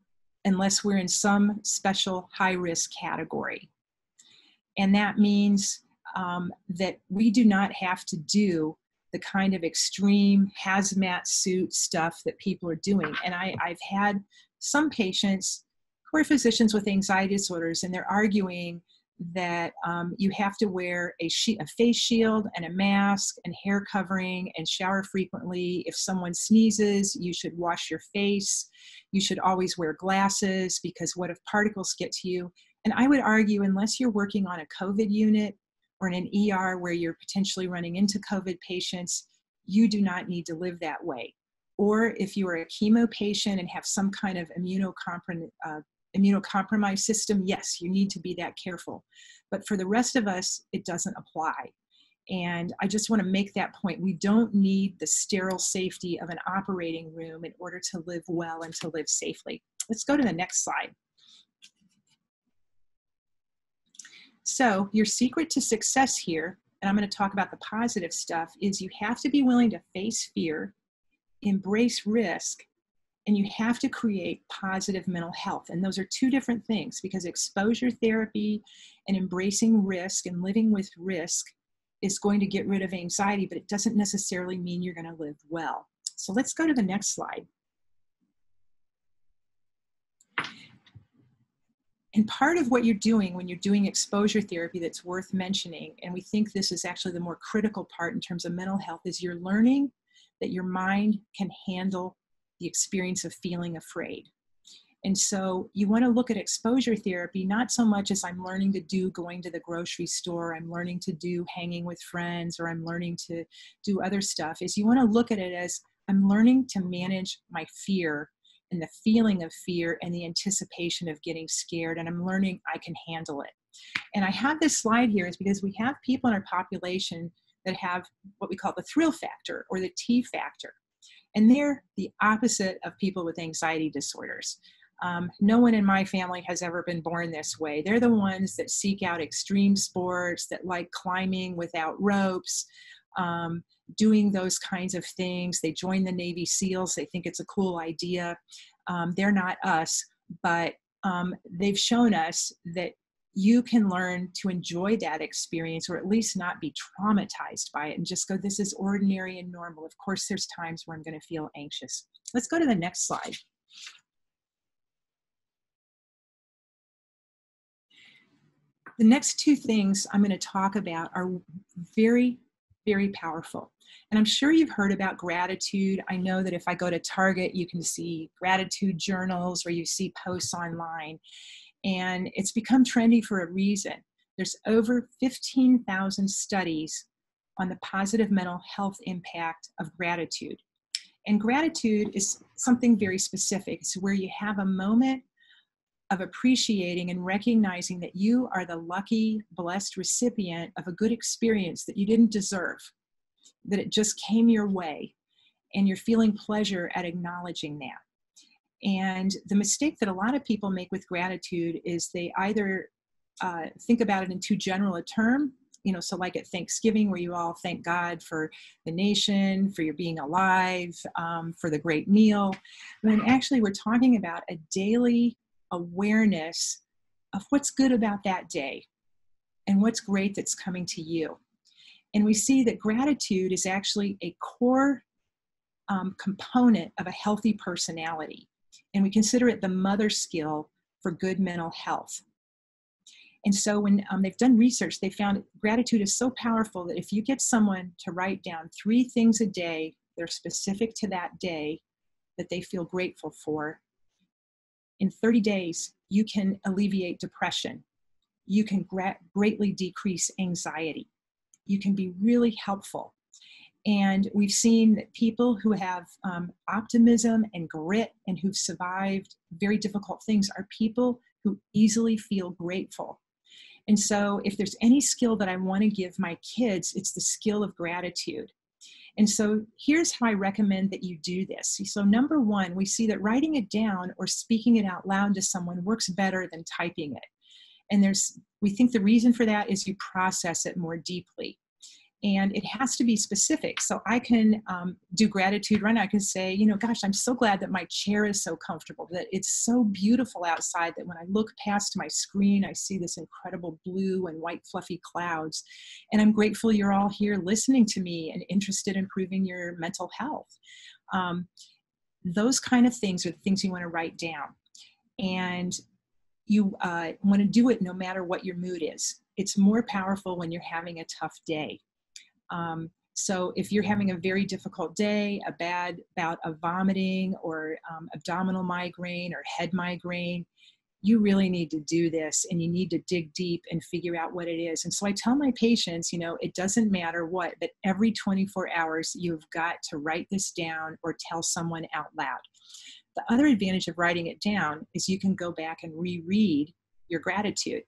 unless we're in some special high risk category. And that means um, that we do not have to do the kind of extreme hazmat suit stuff that people are doing. And I, I've had some patients who are physicians with anxiety disorders, and they're arguing that um, you have to wear a, she- a face shield and a mask and hair covering and shower frequently. If someone sneezes, you should wash your face. You should always wear glasses because what if particles get to you? And I would argue, unless you're working on a COVID unit or in an ER where you're potentially running into COVID patients, you do not need to live that way. Or if you are a chemo patient and have some kind of immunocompromised, uh, immunocompromised system, yes, you need to be that careful. But for the rest of us, it doesn't apply. And I just want to make that point. We don't need the sterile safety of an operating room in order to live well and to live safely. Let's go to the next slide. So, your secret to success here, and I'm going to talk about the positive stuff, is you have to be willing to face fear, embrace risk, and you have to create positive mental health. And those are two different things because exposure therapy and embracing risk and living with risk is going to get rid of anxiety, but it doesn't necessarily mean you're going to live well. So let's go to the next slide. And part of what you're doing when you're doing exposure therapy that's worth mentioning, and we think this is actually the more critical part in terms of mental health, is you're learning that your mind can handle the experience of feeling afraid. And so you want to look at exposure therapy not so much as I'm learning to do going to the grocery store, I'm learning to do hanging with friends, or I'm learning to do other stuff, is you want to look at it as I'm learning to manage my fear and the feeling of fear and the anticipation of getting scared, and I'm learning I can handle it. And I have this slide here is because we have people in our population that have what we call the thrill factor or the T factor. And they're the opposite of people with anxiety disorders. Um, no one in my family has ever been born this way. They're the ones that seek out extreme sports, that like climbing without ropes, um, doing those kinds of things. They join the Navy SEALs, they think it's a cool idea. Um, they're not us, but um, they've shown us that you can learn to enjoy that experience or at least not be traumatized by it and just go, this is ordinary and normal. Of course, there's times where I'm going to feel anxious. Let's go to the next slide. The next two things I'm going to talk about are very, very powerful. And I'm sure you've heard about gratitude. I know that if I go to Target, you can see gratitude journals or you see posts online. And it's become trendy for a reason. There's over 15,000 studies on the positive mental health impact of gratitude. And gratitude is something very specific. It's where you have a moment of appreciating and recognizing that you are the lucky, blessed recipient of a good experience that you didn't deserve that it just came your way and you're feeling pleasure at acknowledging that. And the mistake that a lot of people make with gratitude is they either uh, think about it in too general a term, you know, so like at Thanksgiving, where you all thank God for the nation, for your being alive, um, for the great meal. When actually we're talking about a daily awareness of what's good about that day and what's great that's coming to you. And we see that gratitude is actually a core um, component of a healthy personality. And we consider it the mother skill for good mental health. And so when um, they've done research, they found gratitude is so powerful that if you get someone to write down three things a day that are specific to that day that they feel grateful for, in 30 days, you can alleviate depression. You can gra- greatly decrease anxiety you can be really helpful. And we've seen that people who have um, optimism and grit and who've survived very difficult things are people who easily feel grateful. And so, if there's any skill that I want to give my kids, it's the skill of gratitude. And so, here's how I recommend that you do this. So, number one, we see that writing it down or speaking it out loud to someone works better than typing it. And there's, we think the reason for that is you process it more deeply and it has to be specific. So I can um, do gratitude now. I can say, you know, gosh, I'm so glad that my chair is so comfortable, that it's so beautiful outside that when I look past my screen, I see this incredible blue and white fluffy clouds. And I'm grateful you're all here listening to me and interested in improving your mental health. Um, those kind of things are the things you want to write down. And you uh, want to do it no matter what your mood is. It's more powerful when you're having a tough day um, so if you're having a very difficult day, a bad bout of vomiting or um, abdominal migraine or head migraine, you really need to do this and you need to dig deep and figure out what it is. And so I tell my patients, you know, it doesn't matter what, but every 24 hours you've got to write this down or tell someone out loud. The other advantage of writing it down is you can go back and reread your gratitude.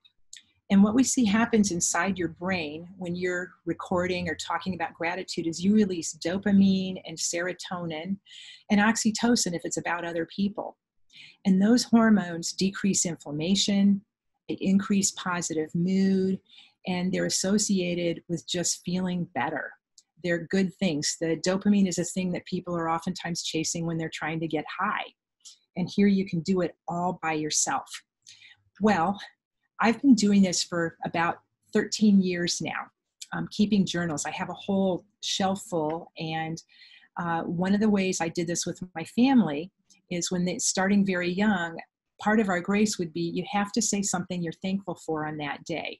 And what we see happens inside your brain when you're recording or talking about gratitude is you release dopamine and serotonin and oxytocin if it's about other people. And those hormones decrease inflammation, they increase positive mood, and they're associated with just feeling better. They're good things. The dopamine is a thing that people are oftentimes chasing when they're trying to get high. And here you can do it all by yourself. Well, I've been doing this for about 13 years now, um, keeping journals. I have a whole shelf full, and uh, one of the ways I did this with my family is when they starting very young. Part of our grace would be you have to say something you're thankful for on that day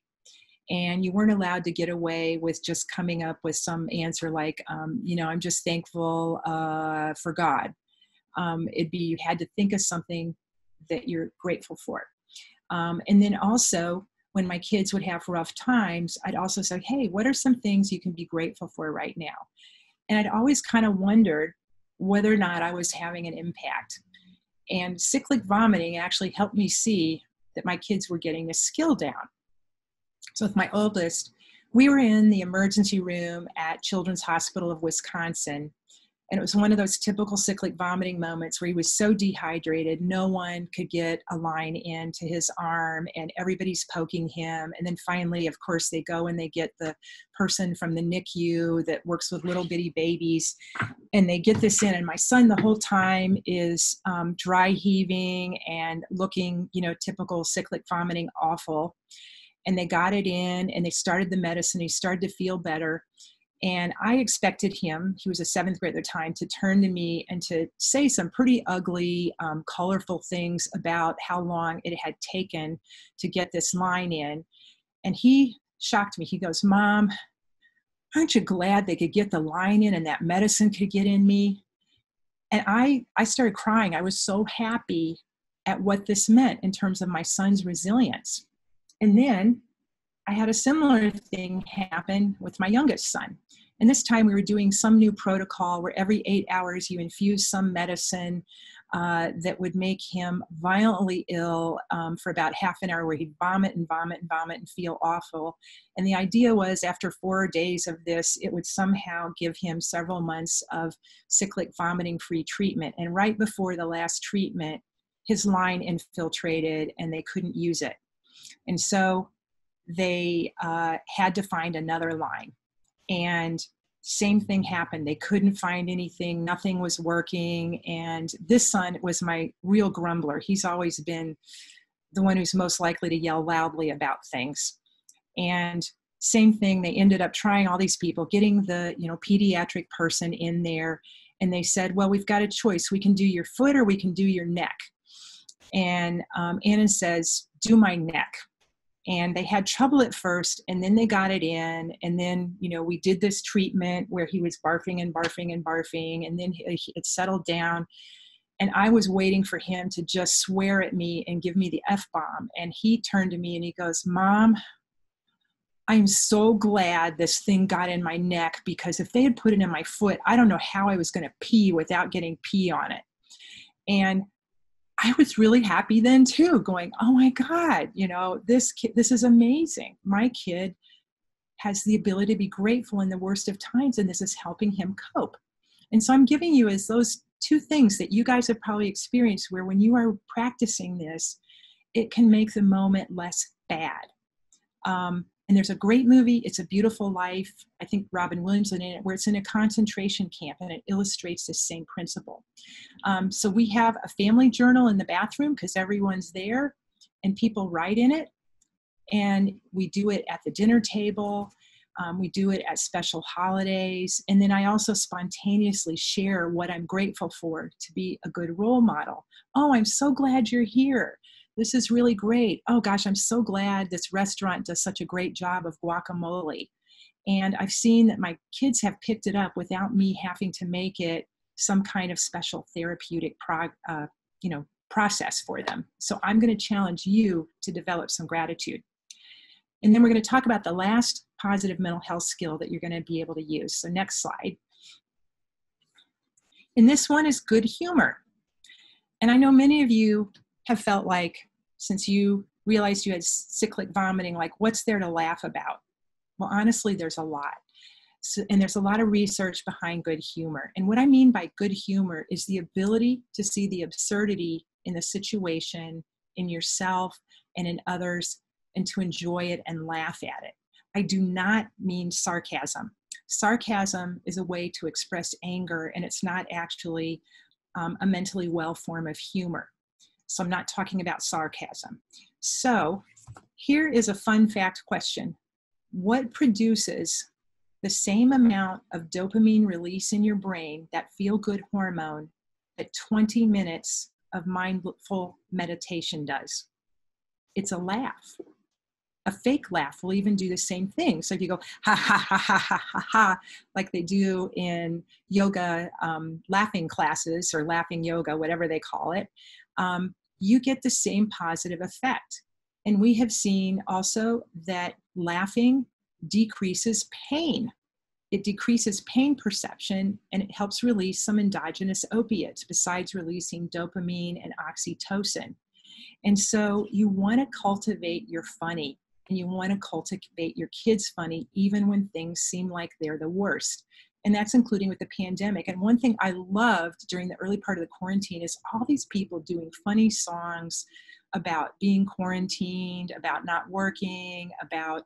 and you weren't allowed to get away with just coming up with some answer like um, you know i'm just thankful uh, for god. Um, it'd be you had to think of something that you're grateful for. Um, and then also when my kids would have rough times i'd also say hey what are some things you can be grateful for right now? And i'd always kind of wondered whether or not i was having an impact. And cyclic vomiting actually helped me see that my kids were getting a skill down so with my oldest, we were in the emergency room at Children's Hospital of Wisconsin. And it was one of those typical cyclic vomiting moments where he was so dehydrated, no one could get a line into his arm, and everybody's poking him. And then finally, of course, they go and they get the person from the NICU that works with little bitty babies, and they get this in. And my son, the whole time, is um, dry heaving and looking, you know, typical cyclic vomiting awful and they got it in and they started the medicine. He started to feel better. And I expected him, he was a seventh grader at the time, to turn to me and to say some pretty ugly, um, colorful things about how long it had taken to get this line in. And he shocked me. He goes, Mom, aren't you glad they could get the line in and that medicine could get in me? And I, I started crying. I was so happy at what this meant in terms of my son's resilience. And then I had a similar thing happen with my youngest son. And this time we were doing some new protocol where every eight hours you infuse some medicine uh, that would make him violently ill um, for about half an hour, where he'd vomit and vomit and vomit and feel awful. And the idea was after four days of this, it would somehow give him several months of cyclic vomiting free treatment. And right before the last treatment, his line infiltrated and they couldn't use it. And so they uh, had to find another line. And same thing happened. They couldn't find anything, nothing was working. And this son was my real grumbler. He's always been the one who's most likely to yell loudly about things. And same thing, they ended up trying all these people, getting the you know pediatric person in there, and they said, well, we've got a choice. We can do your foot or we can do your neck. And um, Anna says, do my neck. And they had trouble at first and then they got it in and then you know we did this treatment where he was barfing and barfing and barfing and then it settled down. And i was waiting for him to just swear at me and give me the f-bomb. And he turned to me and he goes mom i'm so glad this thing got in my neck because if they had put it in my foot i don't know how i was going to pee without getting pee on it. And I was really happy then too, going, "Oh my God, you know this kid, this is amazing. My kid has the ability to be grateful in the worst of times, and this is helping him cope." And so I'm giving you as those two things that you guys have probably experienced, where when you are practicing this, it can make the moment less bad. Um, and there's a great movie, It's a Beautiful Life. I think Robin Williams is in it, where it's in a concentration camp and it illustrates this same principle. Um, so we have a family journal in the bathroom because everyone's there and people write in it. And we do it at the dinner table. Um, we do it at special holidays. And then I also spontaneously share what I'm grateful for to be a good role model. Oh, I'm so glad you're here this is really great. Oh gosh, I'm so glad this restaurant does such a great job of guacamole. And I've seen that my kids have picked it up without me having to make it some kind of special therapeutic prog, uh, you know, process for them. So I'm going to challenge you to develop some gratitude. And then we're going to talk about the last positive mental health skill that you're going to be able to use. So next slide. And this one is good humor. And I know many of you have felt like since you realized you had cyclic vomiting, like what's there to laugh about? Well, honestly, there's a lot. So, and there's a lot of research behind good humor. And what I mean by good humor is the ability to see the absurdity in the situation, in yourself, and in others and to enjoy it and laugh at it. I do not mean sarcasm. Sarcasm is a way to express anger, and it's not actually um, a mentally well form of humor. So I'm not talking about sarcasm. So here is a fun fact question What produces the same amount of dopamine release in your brain, that feel good hormone, that 20 minutes of mindful meditation does? It's a laugh a fake laugh will even do the same thing. So if you go ha ha ha ha ha ha ha, like they do in yoga um, laughing classes or laughing yoga, whatever they call it, um, you get the same positive effect. And we have seen also that laughing decreases pain. It decreases pain perception and it helps release some endogenous opiates besides releasing dopamine and oxytocin. And so you want to cultivate your funny and you want to cultivate your kids funny even when things seem like they're the worst and that's including with the pandemic. And one thing i loved during the early part of the quarantine is all these people doing funny songs about being quarantined about not working about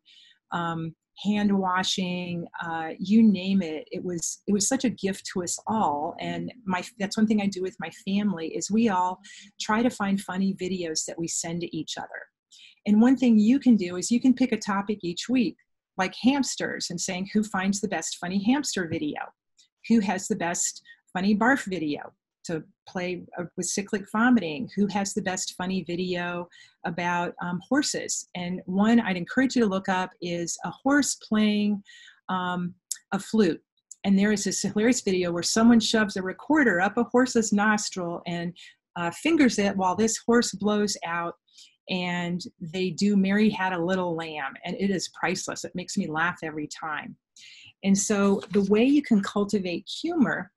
um, hand washing uh, you name it. It was it was such a gift to us all. And my that's one thing i do with my family is we all try to find funny videos that we send to each other. And one thing you can do is you can pick a topic each week, like hamsters, and saying who finds the best funny hamster video, who has the best funny barf video to play uh, with cyclic vomiting, who has the best funny video about um, horses. And one I'd encourage you to look up is a horse playing um, a flute. And there is this hilarious video where someone shoves a recorder up a horse's nostril and uh, fingers it while this horse blows out and they do Mary Had a Little Lamb, and it is priceless. It makes me laugh every time. And so, the way you can cultivate humor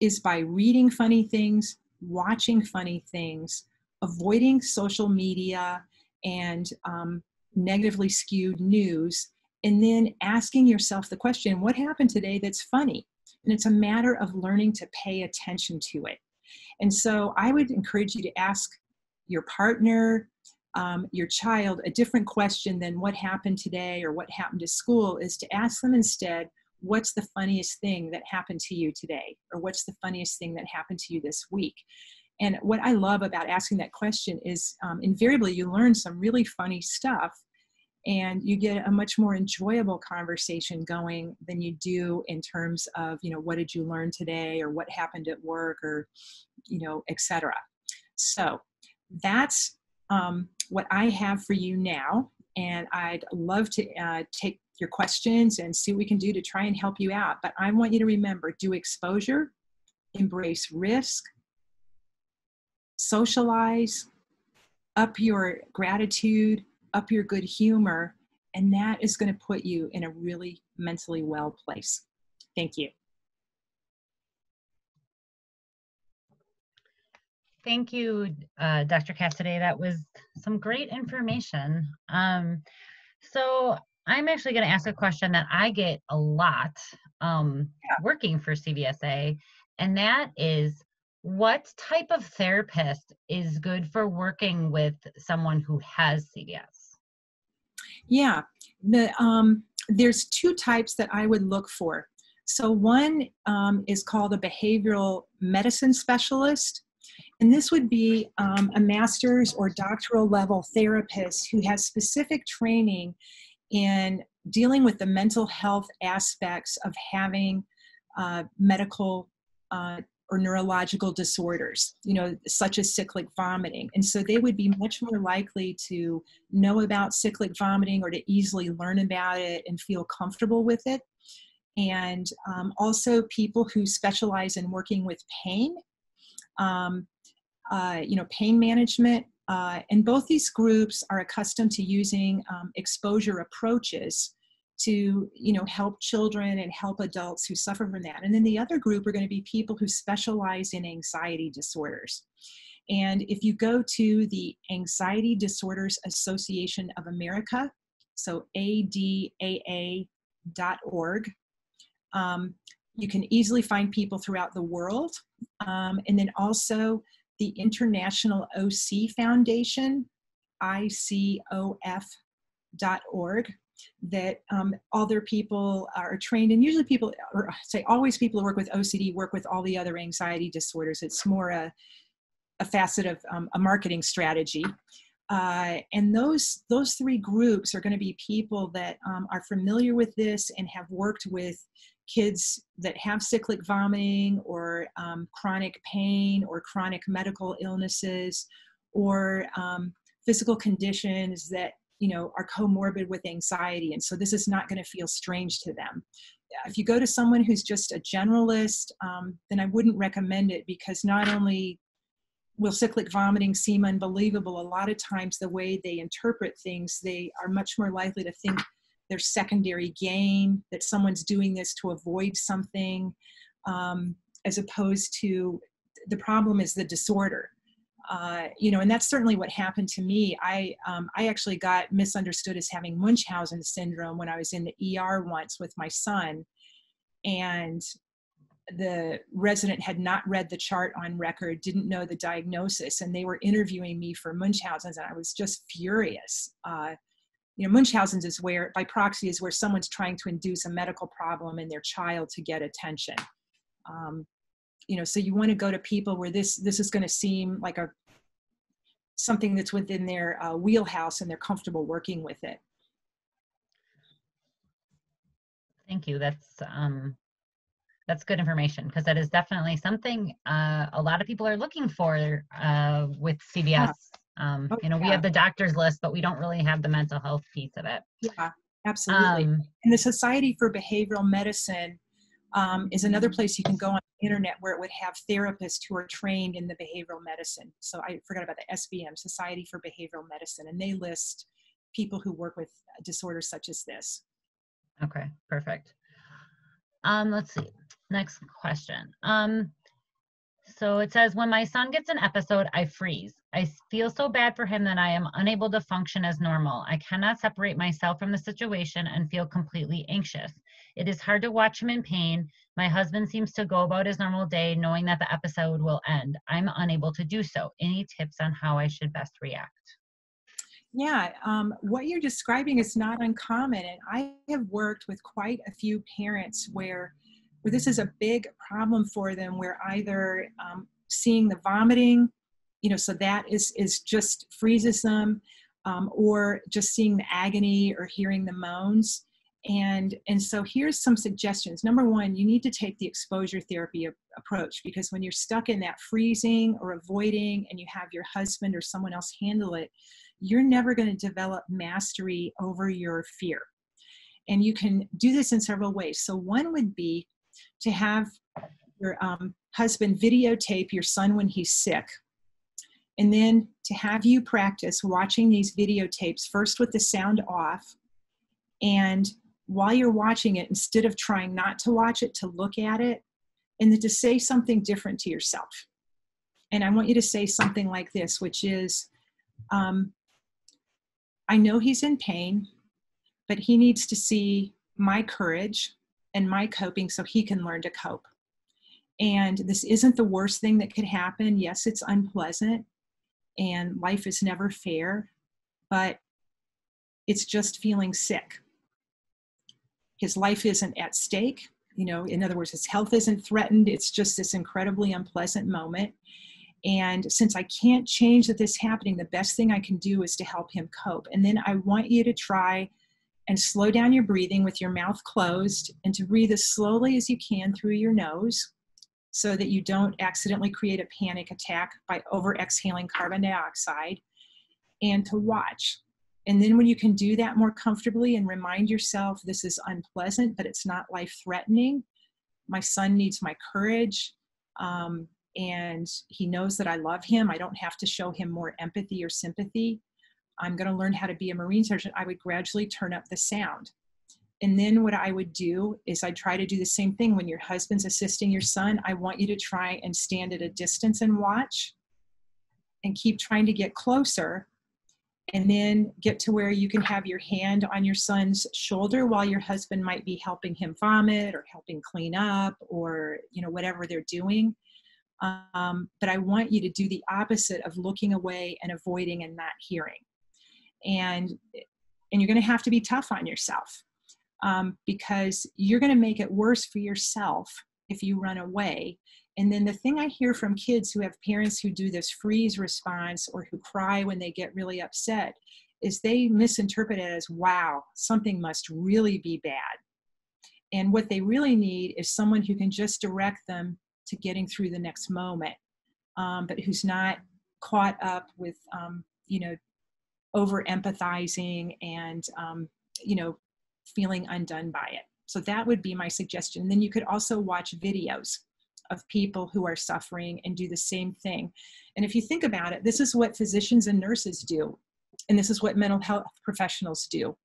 is by reading funny things, watching funny things, avoiding social media and um, negatively skewed news, and then asking yourself the question what happened today that's funny? And it's a matter of learning to pay attention to it. And so, I would encourage you to ask your partner, um, your child a different question than what happened today or what happened to school is to ask them instead what's the funniest thing that happened to you today? Or what's the funniest thing that happened to you this week? And what i love about asking that question is um, invariably you learn some really funny stuff and you get a much more enjoyable conversation going than you do in terms of you know what did you learn today? Or what happened at work? or you know etc so that's um, what I have for you now. And I'd love to uh, take your questions and see what we can do to try and help you out. But I want you to remember do exposure, embrace risk, socialize, up your gratitude, up your good humor, and that is going to put you in a really mentally well place. Thank you. Thank you, uh, Dr. Cassiday. That was some great information. Um, so I'm actually going to ask a question that I get a lot um, yeah. working for CVSA, and that is what type of therapist is good for working with someone who has CVS? Yeah, the, um, there's two types that I would look for. So one um, is called a behavioral medicine specialist, and this would be um, a master's or doctoral level therapist who has specific training in dealing with the mental health aspects of having uh, medical uh, or neurological disorders, you know, such as cyclic vomiting. And so they would be much more likely to know about cyclic vomiting or to easily learn about it and feel comfortable with it. And um, also people who specialize in working with pain um, uh, you know, pain management. Uh, and both these groups are accustomed to using um, exposure approaches to you know help children and help adults who suffer from that and then the other group are going to be people who specialize in anxiety disorders and if you go to the anxiety disorders association of america so adaa.org um, you can easily find people throughout the world um, and then also the International OC Foundation iocdf.org that um, all their people are trained and usually people or say always people who work with ocd work with all the other anxiety disorders. It's more a, a facet of um, a marketing strategy. Uh, and those those three groups are going to be people that um, are familiar with this and have worked with kids that have cyclic vomiting or um, chronic pain or chronic medical illnesses or um, physical conditions that you know are comorbid with anxiety and so this is not going to feel strange to them. If you go to someone who's just a generalist um, then i wouldn't recommend it because not only will cyclic vomiting seem unbelievable a lot of times the way they interpret things they are much more likely to think there's secondary gain that someone's doing this to avoid something um, as opposed to the problem is the disorder uh, you know, and that's certainly what happened to me. I um, I actually got misunderstood as having Munchausen syndrome when I was in the ER once with my son, and the resident had not read the chart on record, didn't know the diagnosis, and they were interviewing me for Munchausen's, and I was just furious. Uh, you know, Munchausen's is where, by proxy, is where someone's trying to induce a medical problem in their child to get attention. Um, you know so you want to go to people where this this is going to seem like a something that's within their uh, wheelhouse and they're comfortable working with it thank you that's um that's good information because that is definitely something uh, a lot of people are looking for uh, with cvs yeah. Um, oh, you know yeah. we have the doctor's list but we don't really have the mental health piece of it yeah absolutely um, and the society for behavioral medicine um, is another place you can go on the internet where it would have therapists who are trained in the behavioral medicine. So I forgot about the SBM, Society for Behavioral Medicine, and they list people who work with disorders such as this. Okay, perfect. Um, let's see. Next question. Um, so it says, when my son gets an episode, I freeze. I feel so bad for him that I am unable to function as normal. I cannot separate myself from the situation and feel completely anxious. It is hard to watch him in pain. My husband seems to go about his normal day knowing that the episode will end. I'm unable to do so. Any tips on how I should best react? Yeah, um, what you're describing is not uncommon. And I have worked with quite a few parents where, where this is a big problem for them, where either um, seeing the vomiting, you know, so that is, is just freezes them, um, or just seeing the agony or hearing the moans. And and so here's some suggestions. Number one you need to take the exposure therapy a- approach because when you're stuck in that freezing or avoiding and you have your husband or someone else handle it you're never going to develop mastery over your fear. And you can do this in several ways. So one would be to have your um, husband videotape your son when he's sick and then to have you practice watching these videotapes first with the sound off and while you're watching it, instead of trying not to watch it, to look at it and then to say something different to yourself. And I want you to say something like this, which is, um, I know he's in pain, but he needs to see my courage and my coping so he can learn to cope. And this isn't the worst thing that could happen. Yes, it's unpleasant and life is never fair, but it's just feeling sick. His life isn't at stake. You know in other words his health isn't threatened. It's just this incredibly unpleasant moment. And since i can't change that this happening the best thing i can do is to help him cope. And then i want you to try and slow down your breathing with your mouth closed and to breathe as slowly as you can through your nose so that you don't accidentally create a panic attack by over exhaling carbon dioxide and to watch and then when you can do that more comfortably and remind yourself this is unpleasant, but it's not life threatening. My son needs my courage. Um, and he knows that I love him. I don't have to show him more empathy or sympathy. I'm going to learn how to be a Marine sergeant. I would gradually turn up the sound. And then what I would do is I try to do the same thing. When your husband's assisting your son. I want you to try and stand at a distance and watch and keep trying to get closer and then get to where you can have your hand on your son's shoulder while your husband might be helping him vomit or helping clean up or you know whatever they're doing. Um, but i want you to do the opposite of looking away and avoiding and not hearing. And and you're going to have to be tough on yourself um, because you're going to make it worse for yourself if you run away and then the thing I hear from kids who have parents who do this freeze response or who cry when they get really upset is they misinterpret it as, wow, something must really be bad. And what they really need is someone who can just direct them to getting through the next moment, um, but who's not caught up with, um, you know, over empathizing and, um, you know, feeling undone by it. So that would be my suggestion. And then you could also watch videos of people who are suffering and do the same thing. And if you think about it, this is what physicians and nurses do, and this is what mental health professionals do.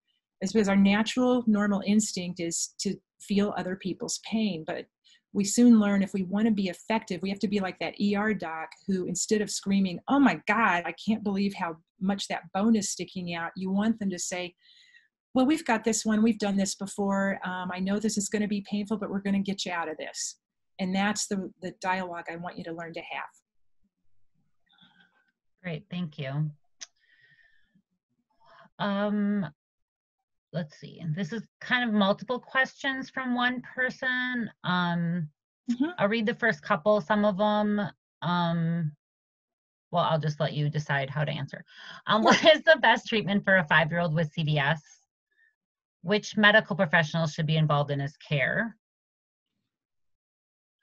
Is because our natural, normal instinct is to feel other people's pain, but we soon learn if we want to be effective, we have to be like that ER doc who, instead of screaming, Oh my God, I can't believe how much that bone is sticking out, you want them to say, Well, we've got this one, we've done this before. Um, I know this is going to be painful, but we're going to get you out of this. And that's the, the dialogue I want you to learn to have. Great, thank you. Um, let's see, this is kind of multiple questions from one person. Um, Mhm. I'll read the first couple, some of them. Um, well, I'll just let you decide how to answer. Um, what is the best treatment for a five-year-old with CVS? Which medical professionals should be involved in his care?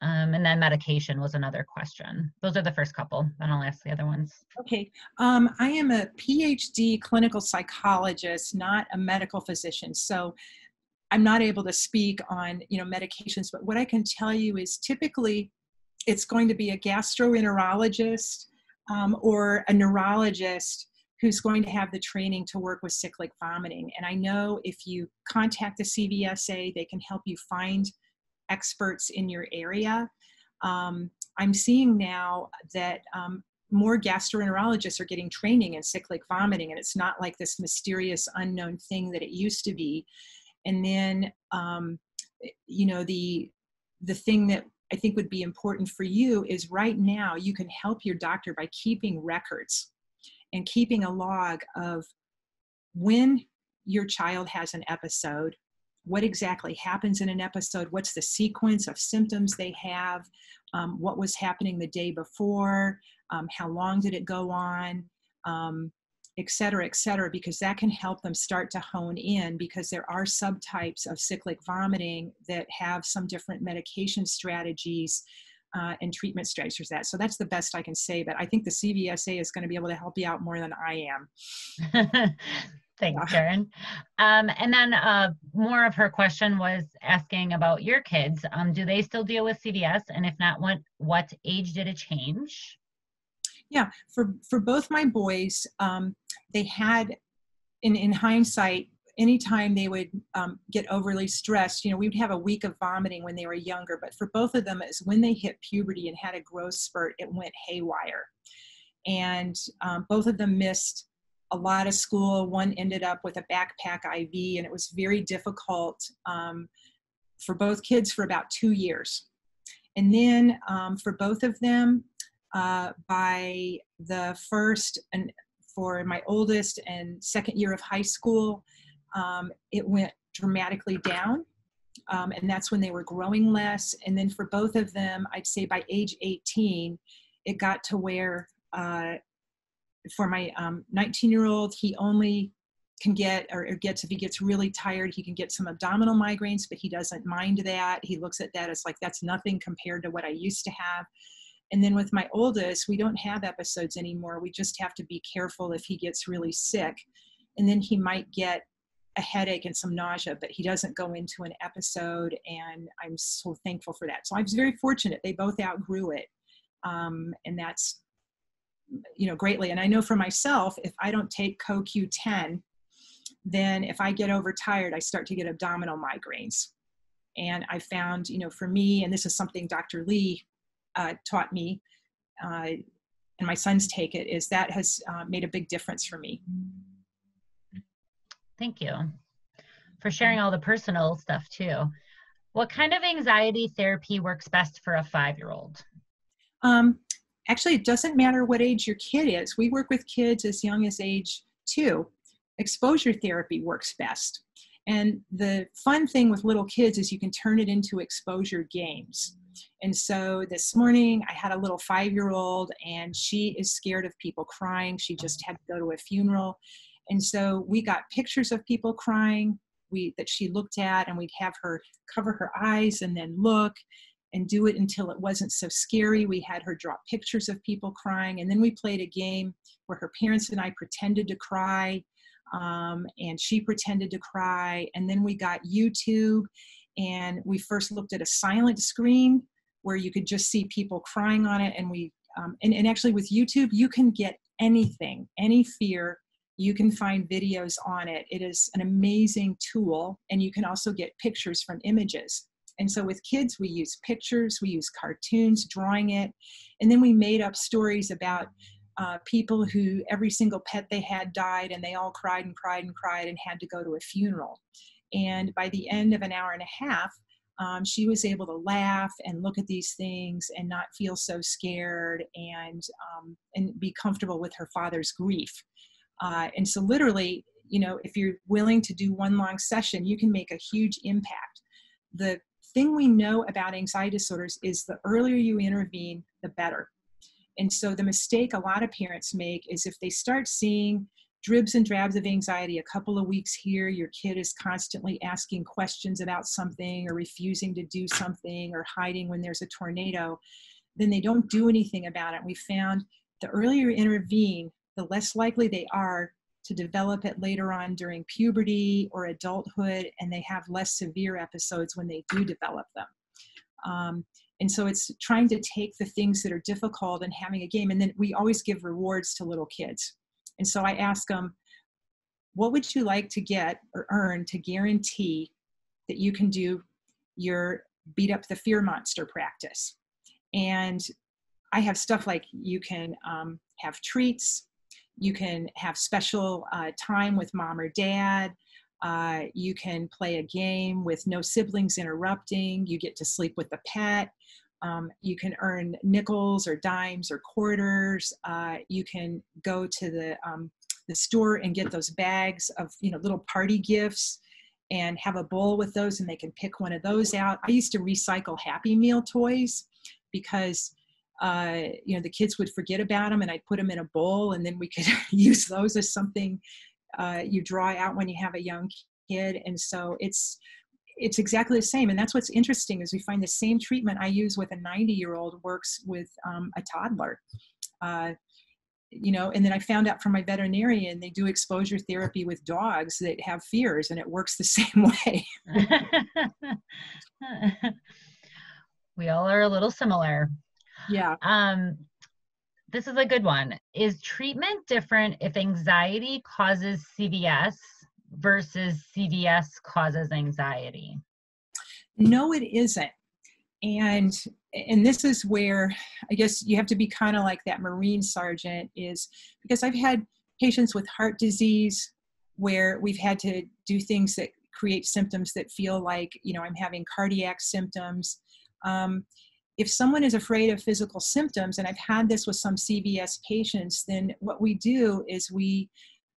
Um, and then medication was another question. Those are the first couple. Then I'll ask the other ones. Okay, um, I am a PhD clinical psychologist, not a medical physician. So I'm not able to speak on you know medications, but what I can tell you is typically it's going to be a gastroenterologist um, or a neurologist who's going to have the training to work with cyclic vomiting. And I know if you contact the CVSA, they can help you find experts in your area. Um, I'm seeing now that um, more gastroenterologists are getting training in cyclic vomiting, and it's not like this mysterious unknown thing that it used to be. And then, um, you know, the the thing that I think would be important for you is right now you can help your doctor by keeping records and keeping a log of when your child has an episode, what exactly happens in an episode, what's the sequence of symptoms they have, um, what was happening the day before, um, how long did it go on, um, et cetera, et cetera, because that can help them start to hone in because there are subtypes of cyclic vomiting that have some different medication strategies uh, and treatment strategies that. So that's the best I can say, but I think the CVSA is going to be able to help you out more than I am. Thanks, Karen. Um, and then uh, more of her question was asking about your kids. Um, do they still deal with CVS? And if not, what what age did it change? Yeah, for for both my boys, um, they had, in in hindsight, anytime they would um, get overly stressed, you know, we would have a week of vomiting when they were younger. But for both of them, is when they hit puberty and had a growth spurt, it went haywire, and um, both of them missed a lot of school. One ended up with a backpack IV, and it was very difficult um, for both kids for about two years. And then um, for both of them, uh, by the first and for my oldest and second year of high school, um, it went dramatically down. Um, and that's when they were growing less. And then for both of them, I'd say by age 18, it got to where uh, for my 19 um, year old, he only can get or, or, gets if he gets really tired he can get some abdominal migraines but he doesn't mind that he looks at that as like that's nothing compared to what i used to have and then with my oldest we don't have episodes anymore we just have to be careful if he gets really sick and then he might get a headache and some nausea but he doesn't go into an episode and i'm so thankful for that. So i was very fortunate they both outgrew it um, and that's you know greatly. And i know for myself if i don't take coq10 then if i get overtired i start to get abdominal migraines. And i found you know for me and this is something dr Li uh, taught me uh, and my sons take it is that has uh, made a big difference for me thank you for sharing all the personal stuff too what kind of anxiety therapy works best for a five year old um, actually it doesn't matter what age your kid is we work with kids as young as age two exposure therapy works best. And the fun thing with little kids is you can turn it into exposure games. And so this morning I had a little five year old and she is scared of people crying. She just had to go to a funeral. And so we got pictures of people crying we that she looked at and we'd have her cover her eyes and then look and do it until it wasn't so scary. We had her draw pictures of people crying, and then we played a game where her parents and I pretended to cry, um, and she pretended to cry. And then we got YouTube, and we first looked at a silent screen where you could just see people crying on it, and we um, and, and actually with YouTube you can get anything, any fear you can find videos on it. It is an amazing tool, and you can also get pictures from images. And so with kids, we use pictures, we use cartoons, drawing it, and then we made up stories about uh, people who every single pet they had died and they all cried and cried and cried and had to go to a funeral. And by the end of an hour and a half, um, she was able to laugh and look at these things and not feel so scared and um, and be comfortable with her father's grief. Uh, and so, literally, you know, if you're willing to do one long session, you can make a huge impact. The thing we know about anxiety disorders is the earlier you intervene, the better. And so, the mistake a lot of parents make is if they start seeing dribs and drabs of anxiety a couple of weeks here, your kid is constantly asking questions about something or refusing to do something or hiding when there's a tornado, then they don't do anything about it. We found the earlier you intervene, the less likely they are to develop it later on during puberty or adulthood, and they have less severe episodes when they do develop them. Um, and so it's trying to take the things that are difficult and having a game. And then we always give rewards to little kids. And so I ask them, what would you like to get or earn to guarantee that you can do your beat up the fear monster practice? And I have stuff like you can um, have treats, you can have special uh, time with mom or dad. Uh, you can play a game with no siblings interrupting. You get to sleep with the pet. Um, you can earn nickels or dimes or quarters. Uh, you can go to the um, the store and get those bags of you know little party gifts and have a bowl with those, and they can pick one of those out. I used to recycle Happy Meal toys because uh, you know the kids would forget about them and i'd put them in a bowl and then we could use those as something uh, you draw out when you have a young kid and so it's it's exactly the same and that's what's interesting is we find the same treatment i use with a 90 year old works with um, a toddler. Uh, you know and then i found out from my veterinarian they do exposure therapy with dogs that have fears and it works the same way. We all are a little similar yeah. Um, this is a good one. Is treatment different if anxiety causes CVS versus CVS causes anxiety? No, it isn't. And and this is where I guess you have to be kind of like that Marine sergeant is because I've had patients with heart disease where we've had to do things that create symptoms that feel like you know I'm having cardiac symptoms. Um, if someone is afraid of physical symptoms, and I've had this with some CVS patients, then what we do is we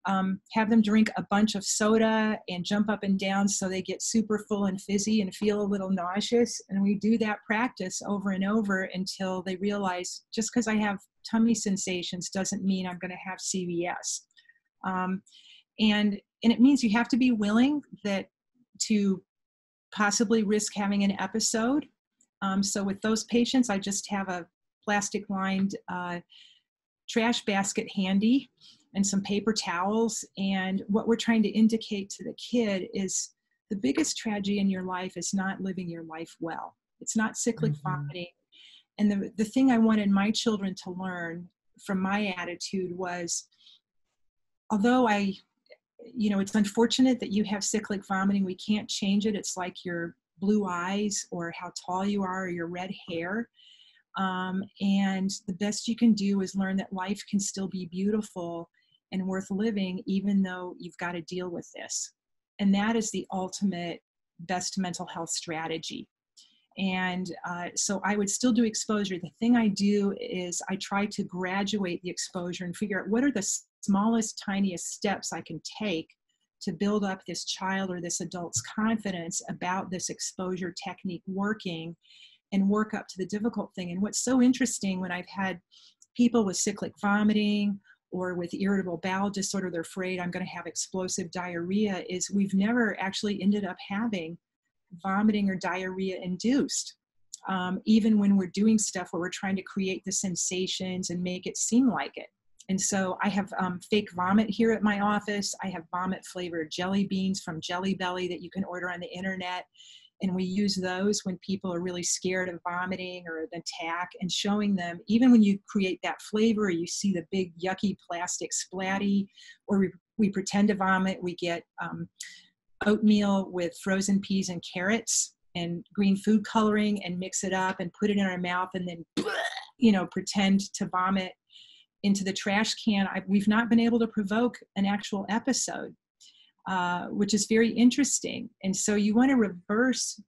um, have them drink a bunch of soda and jump up and down so they get super full and fizzy and feel a little nauseous. And we do that practice over and over until they realize just because I have tummy sensations doesn't mean I'm going to have CVS. Um, and and it means you have to be willing that to possibly risk having an episode um, so with those patients, I just have a plastic lined uh, trash basket handy and some paper towels. And what we're trying to indicate to the kid is the biggest tragedy in your life is not living your life well. It's not cyclic mm-hmm. vomiting. And the, the thing I wanted my children to learn from my attitude was although I, you know, it's unfortunate that you have cyclic vomiting, we can't change it. It's like your blue eyes or how tall you are or your red hair. Um, and the best you can do is learn that life can still be beautiful and worth living, even though you've got to deal with this. And that is the ultimate best mental health strategy. And uh, so I would still do exposure. The thing I do is I try to graduate the exposure and figure out what are the smallest, tiniest steps I can take to build up this child or this adult's confidence about this exposure technique working and work up to the difficult thing. And what's so interesting when I've had people with cyclic vomiting or with irritable bowel disorder, they're afraid I'm going to have explosive diarrhea, is we've never actually ended up having vomiting or diarrhea induced. Um, even when we're doing stuff where we're trying to create the sensations and make it seem like it. And so I have um, fake vomit here at my office. I have vomit flavored jelly beans from Jelly Belly that you can order on the internet. And we use those when people are really scared of vomiting or an attack and showing them, even when you create that flavor, you see the big yucky plastic splatty, or we, we pretend to vomit, we get um, oatmeal with frozen peas and carrots and green food coloring and mix it up and put it in our mouth and then, you know, pretend to vomit into the trash can. I, we've not been able to provoke an actual episode, uh, which is very interesting. And so you want to reverse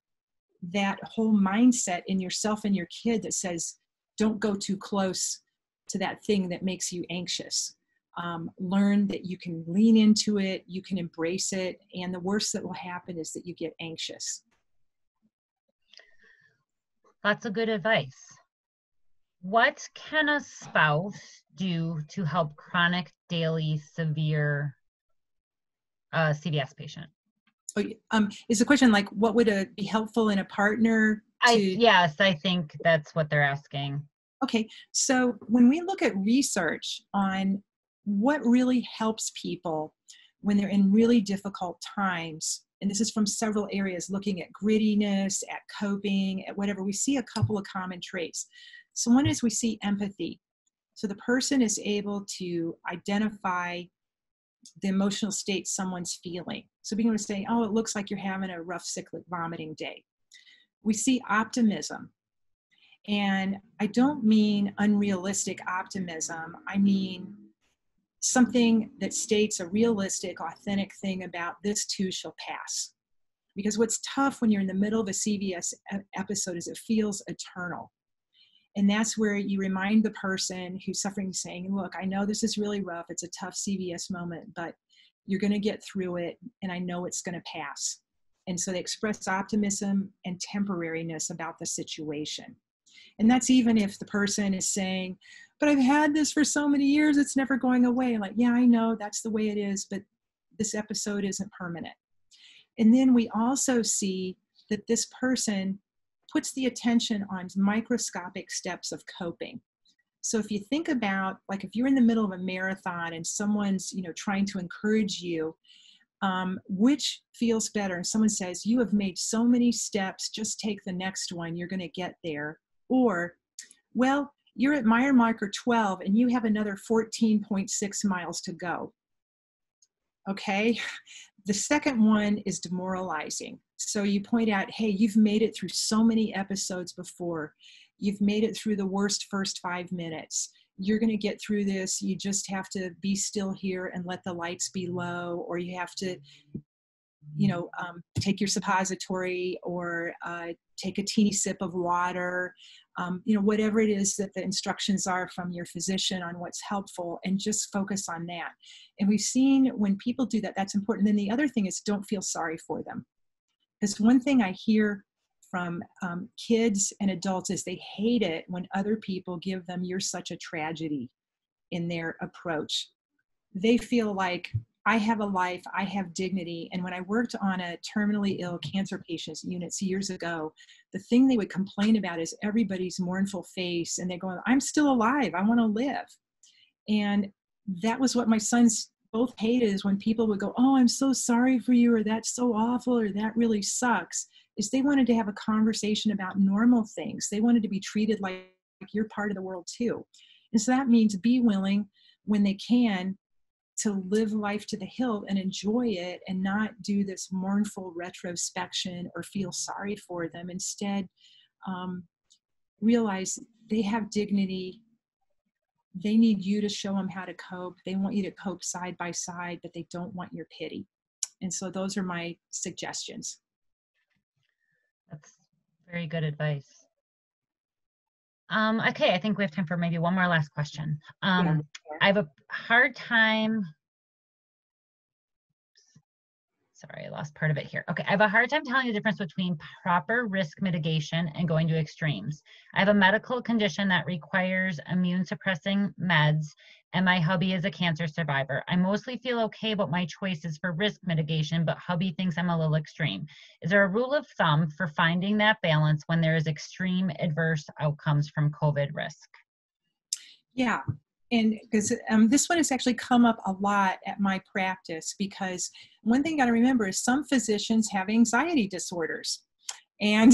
that whole mindset in yourself and your kid that says, don't go too close to that thing that makes you anxious. Um, learn that you can lean into it, you can embrace it, and the worst that will happen is that you get anxious. Lots of good advice. What can a spouse do to help chronic daily severe uh, CVS patient? Oh, um, is the question like what would a, be helpful in a partner? To... I, yes, I think that's what they're asking. Okay, so when we look at research on what really helps people when they're in really difficult times, and this is from several areas looking at grittiness, at coping, at whatever, we see a couple of common traits. So, one is we see empathy. So, the person is able to identify the emotional state someone's feeling. So, being able to say, oh, it looks like you're having a rough cyclic vomiting day. We see optimism. And I don't mean unrealistic optimism, I mean something that states a realistic, authentic thing about this too shall pass. Because what's tough when you're in the middle of a CVS episode is it feels eternal. And that's where you remind the person who's suffering, saying, Look, I know this is really rough. It's a tough CVS moment, but you're going to get through it, and I know it's going to pass. And so they express optimism and temporariness about the situation. And that's even if the person is saying, But I've had this for so many years, it's never going away. Like, yeah, I know that's the way it is, but this episode isn't permanent. And then we also see that this person puts the attention on microscopic steps of coping. So if you think about, like, if you're in the middle of a marathon and someone's, you know, trying to encourage you, um, which feels better? And someone says, You have made so many steps, just take the next one, you're going to get there. Or, Well, you're at mile marker 12 and you have another 14.6 miles to go. Okay, the second one is demoralizing. So you point out, hey, you've made it through so many episodes before. You've made it through the worst first five minutes. You're going to get through this. You just have to be still here and let the lights be low, or you have to, you know, um, take your suppository or uh, take a teeny sip of water. Um, you know, whatever it is that the instructions are from your physician on what's helpful, and just focus on that. And we've seen when people do that, that's important. Then the other thing is don't feel sorry for them because one thing I hear from um, kids and adults is they hate it when other people give them, you're such a tragedy in their approach. They feel like, I have a life, I have dignity. And when I worked on a terminally ill cancer patients units years ago, the thing they would complain about is everybody's mournful face and they're going, I'm still alive, I want to live. And that was what my sons both hated is when people would go, Oh, I'm so sorry for you, or that's so awful, or that really sucks. Is they wanted to have a conversation about normal things. They wanted to be treated like, like you're part of the world too. And so that means be willing when they can to live life to the hilt and enjoy it and not do this mournful retrospection or feel sorry for them. Instead, um, realize they have dignity they need you to show them how to cope. They want you to cope side by side, but they don't want your pity. And so those are my suggestions. That's very good advice. Um, okay, I think we have time for maybe one more last question. Um, Yeah. I have a hard time. Sorry, I lost part of it here. Okay, I have a hard time telling the difference between proper risk mitigation and going to extremes. I have a medical condition that requires immune suppressing meds, and my hubby is a cancer survivor. I mostly feel okay about my choices for risk mitigation, but hubby thinks I'm a little extreme. Is there a rule of thumb for finding that balance when there is extreme adverse outcomes from COVID risk? Yeah, and because um, this one has actually come up a lot at my practice because one thing you got to remember is some physicians have anxiety disorders. And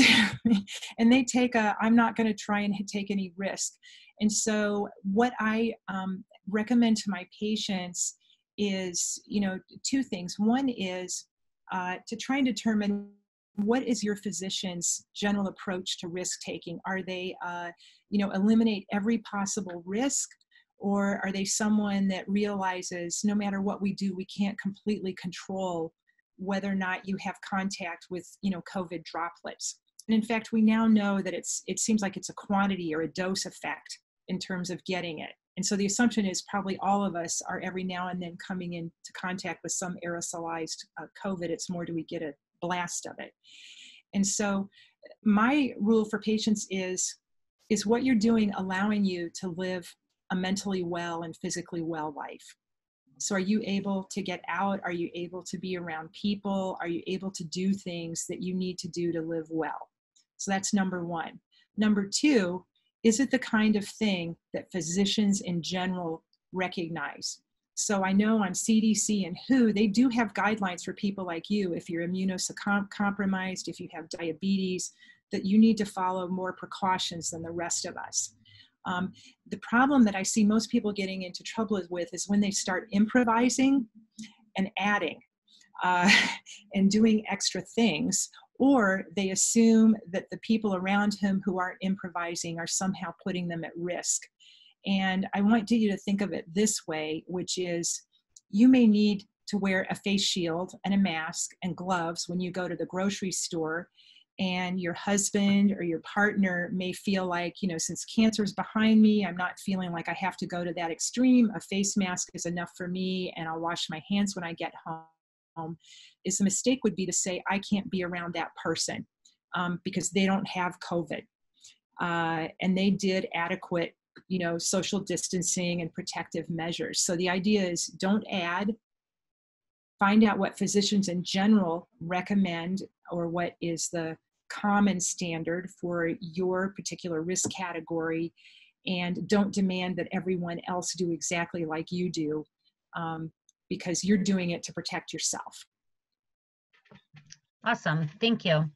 and they take a i'm not going to try and take any risk. And so what i um, recommend to my patients is you know two things. One is uh, to try and determine what is your physician's general approach to risk taking? Are they uh, you know eliminate every possible risk or are they someone that realizes no matter what we do we can't completely control whether or not you have contact with you know covid droplets? And in fact we now know that it's it seems like it's a quantity or a dose effect in terms of getting it. And so the assumption is probably all of us are every now and then coming into contact with some aerosolized uh, covid. It's more do we get a blast of it? And so my rule for patients is is what you're doing allowing you to live a mentally well and physically well life. So, are you able to get out? Are you able to be around people? Are you able to do things that you need to do to live well? So, that's number one. Number two, is it the kind of thing that physicians in general recognize? So, I know on CDC and WHO, they do have guidelines for people like you if you're immunocompromised, if you have diabetes, that you need to follow more precautions than the rest of us. Um, the problem that I see most people getting into trouble with is when they start improvising and adding uh, and doing extra things, or they assume that the people around him who aren't improvising are somehow putting them at risk. And I want you to think of it this way, which is you may need to wear a face shield and a mask and gloves when you go to the grocery store and your husband or your partner may feel like, you know, since cancer is behind me, I'm not feeling like I have to go to that extreme. A face mask is enough for me, and I'll wash my hands when I get home. Is the mistake would be to say, I can't be around that person um, because they don't have COVID. Uh, and they did adequate, you know, social distancing and protective measures. So the idea is don't add, find out what physicians in general recommend or what is the common standard for your particular risk category and don't demand that everyone else do exactly like you do um, because you're doing it to protect yourself. Awesome, thank you.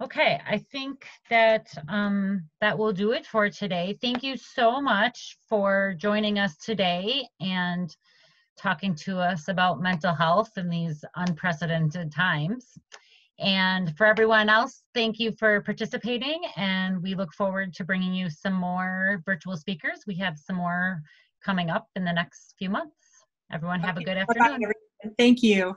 Okay, I think that um, that will do it for today. Thank you so much for joining us today and talking to us about mental health in these unprecedented times. And for everyone else, thank you for participating. And we look forward to bringing you some more virtual speakers. We have some more coming up in the next few months. Everyone have a good afternoon. Thank you.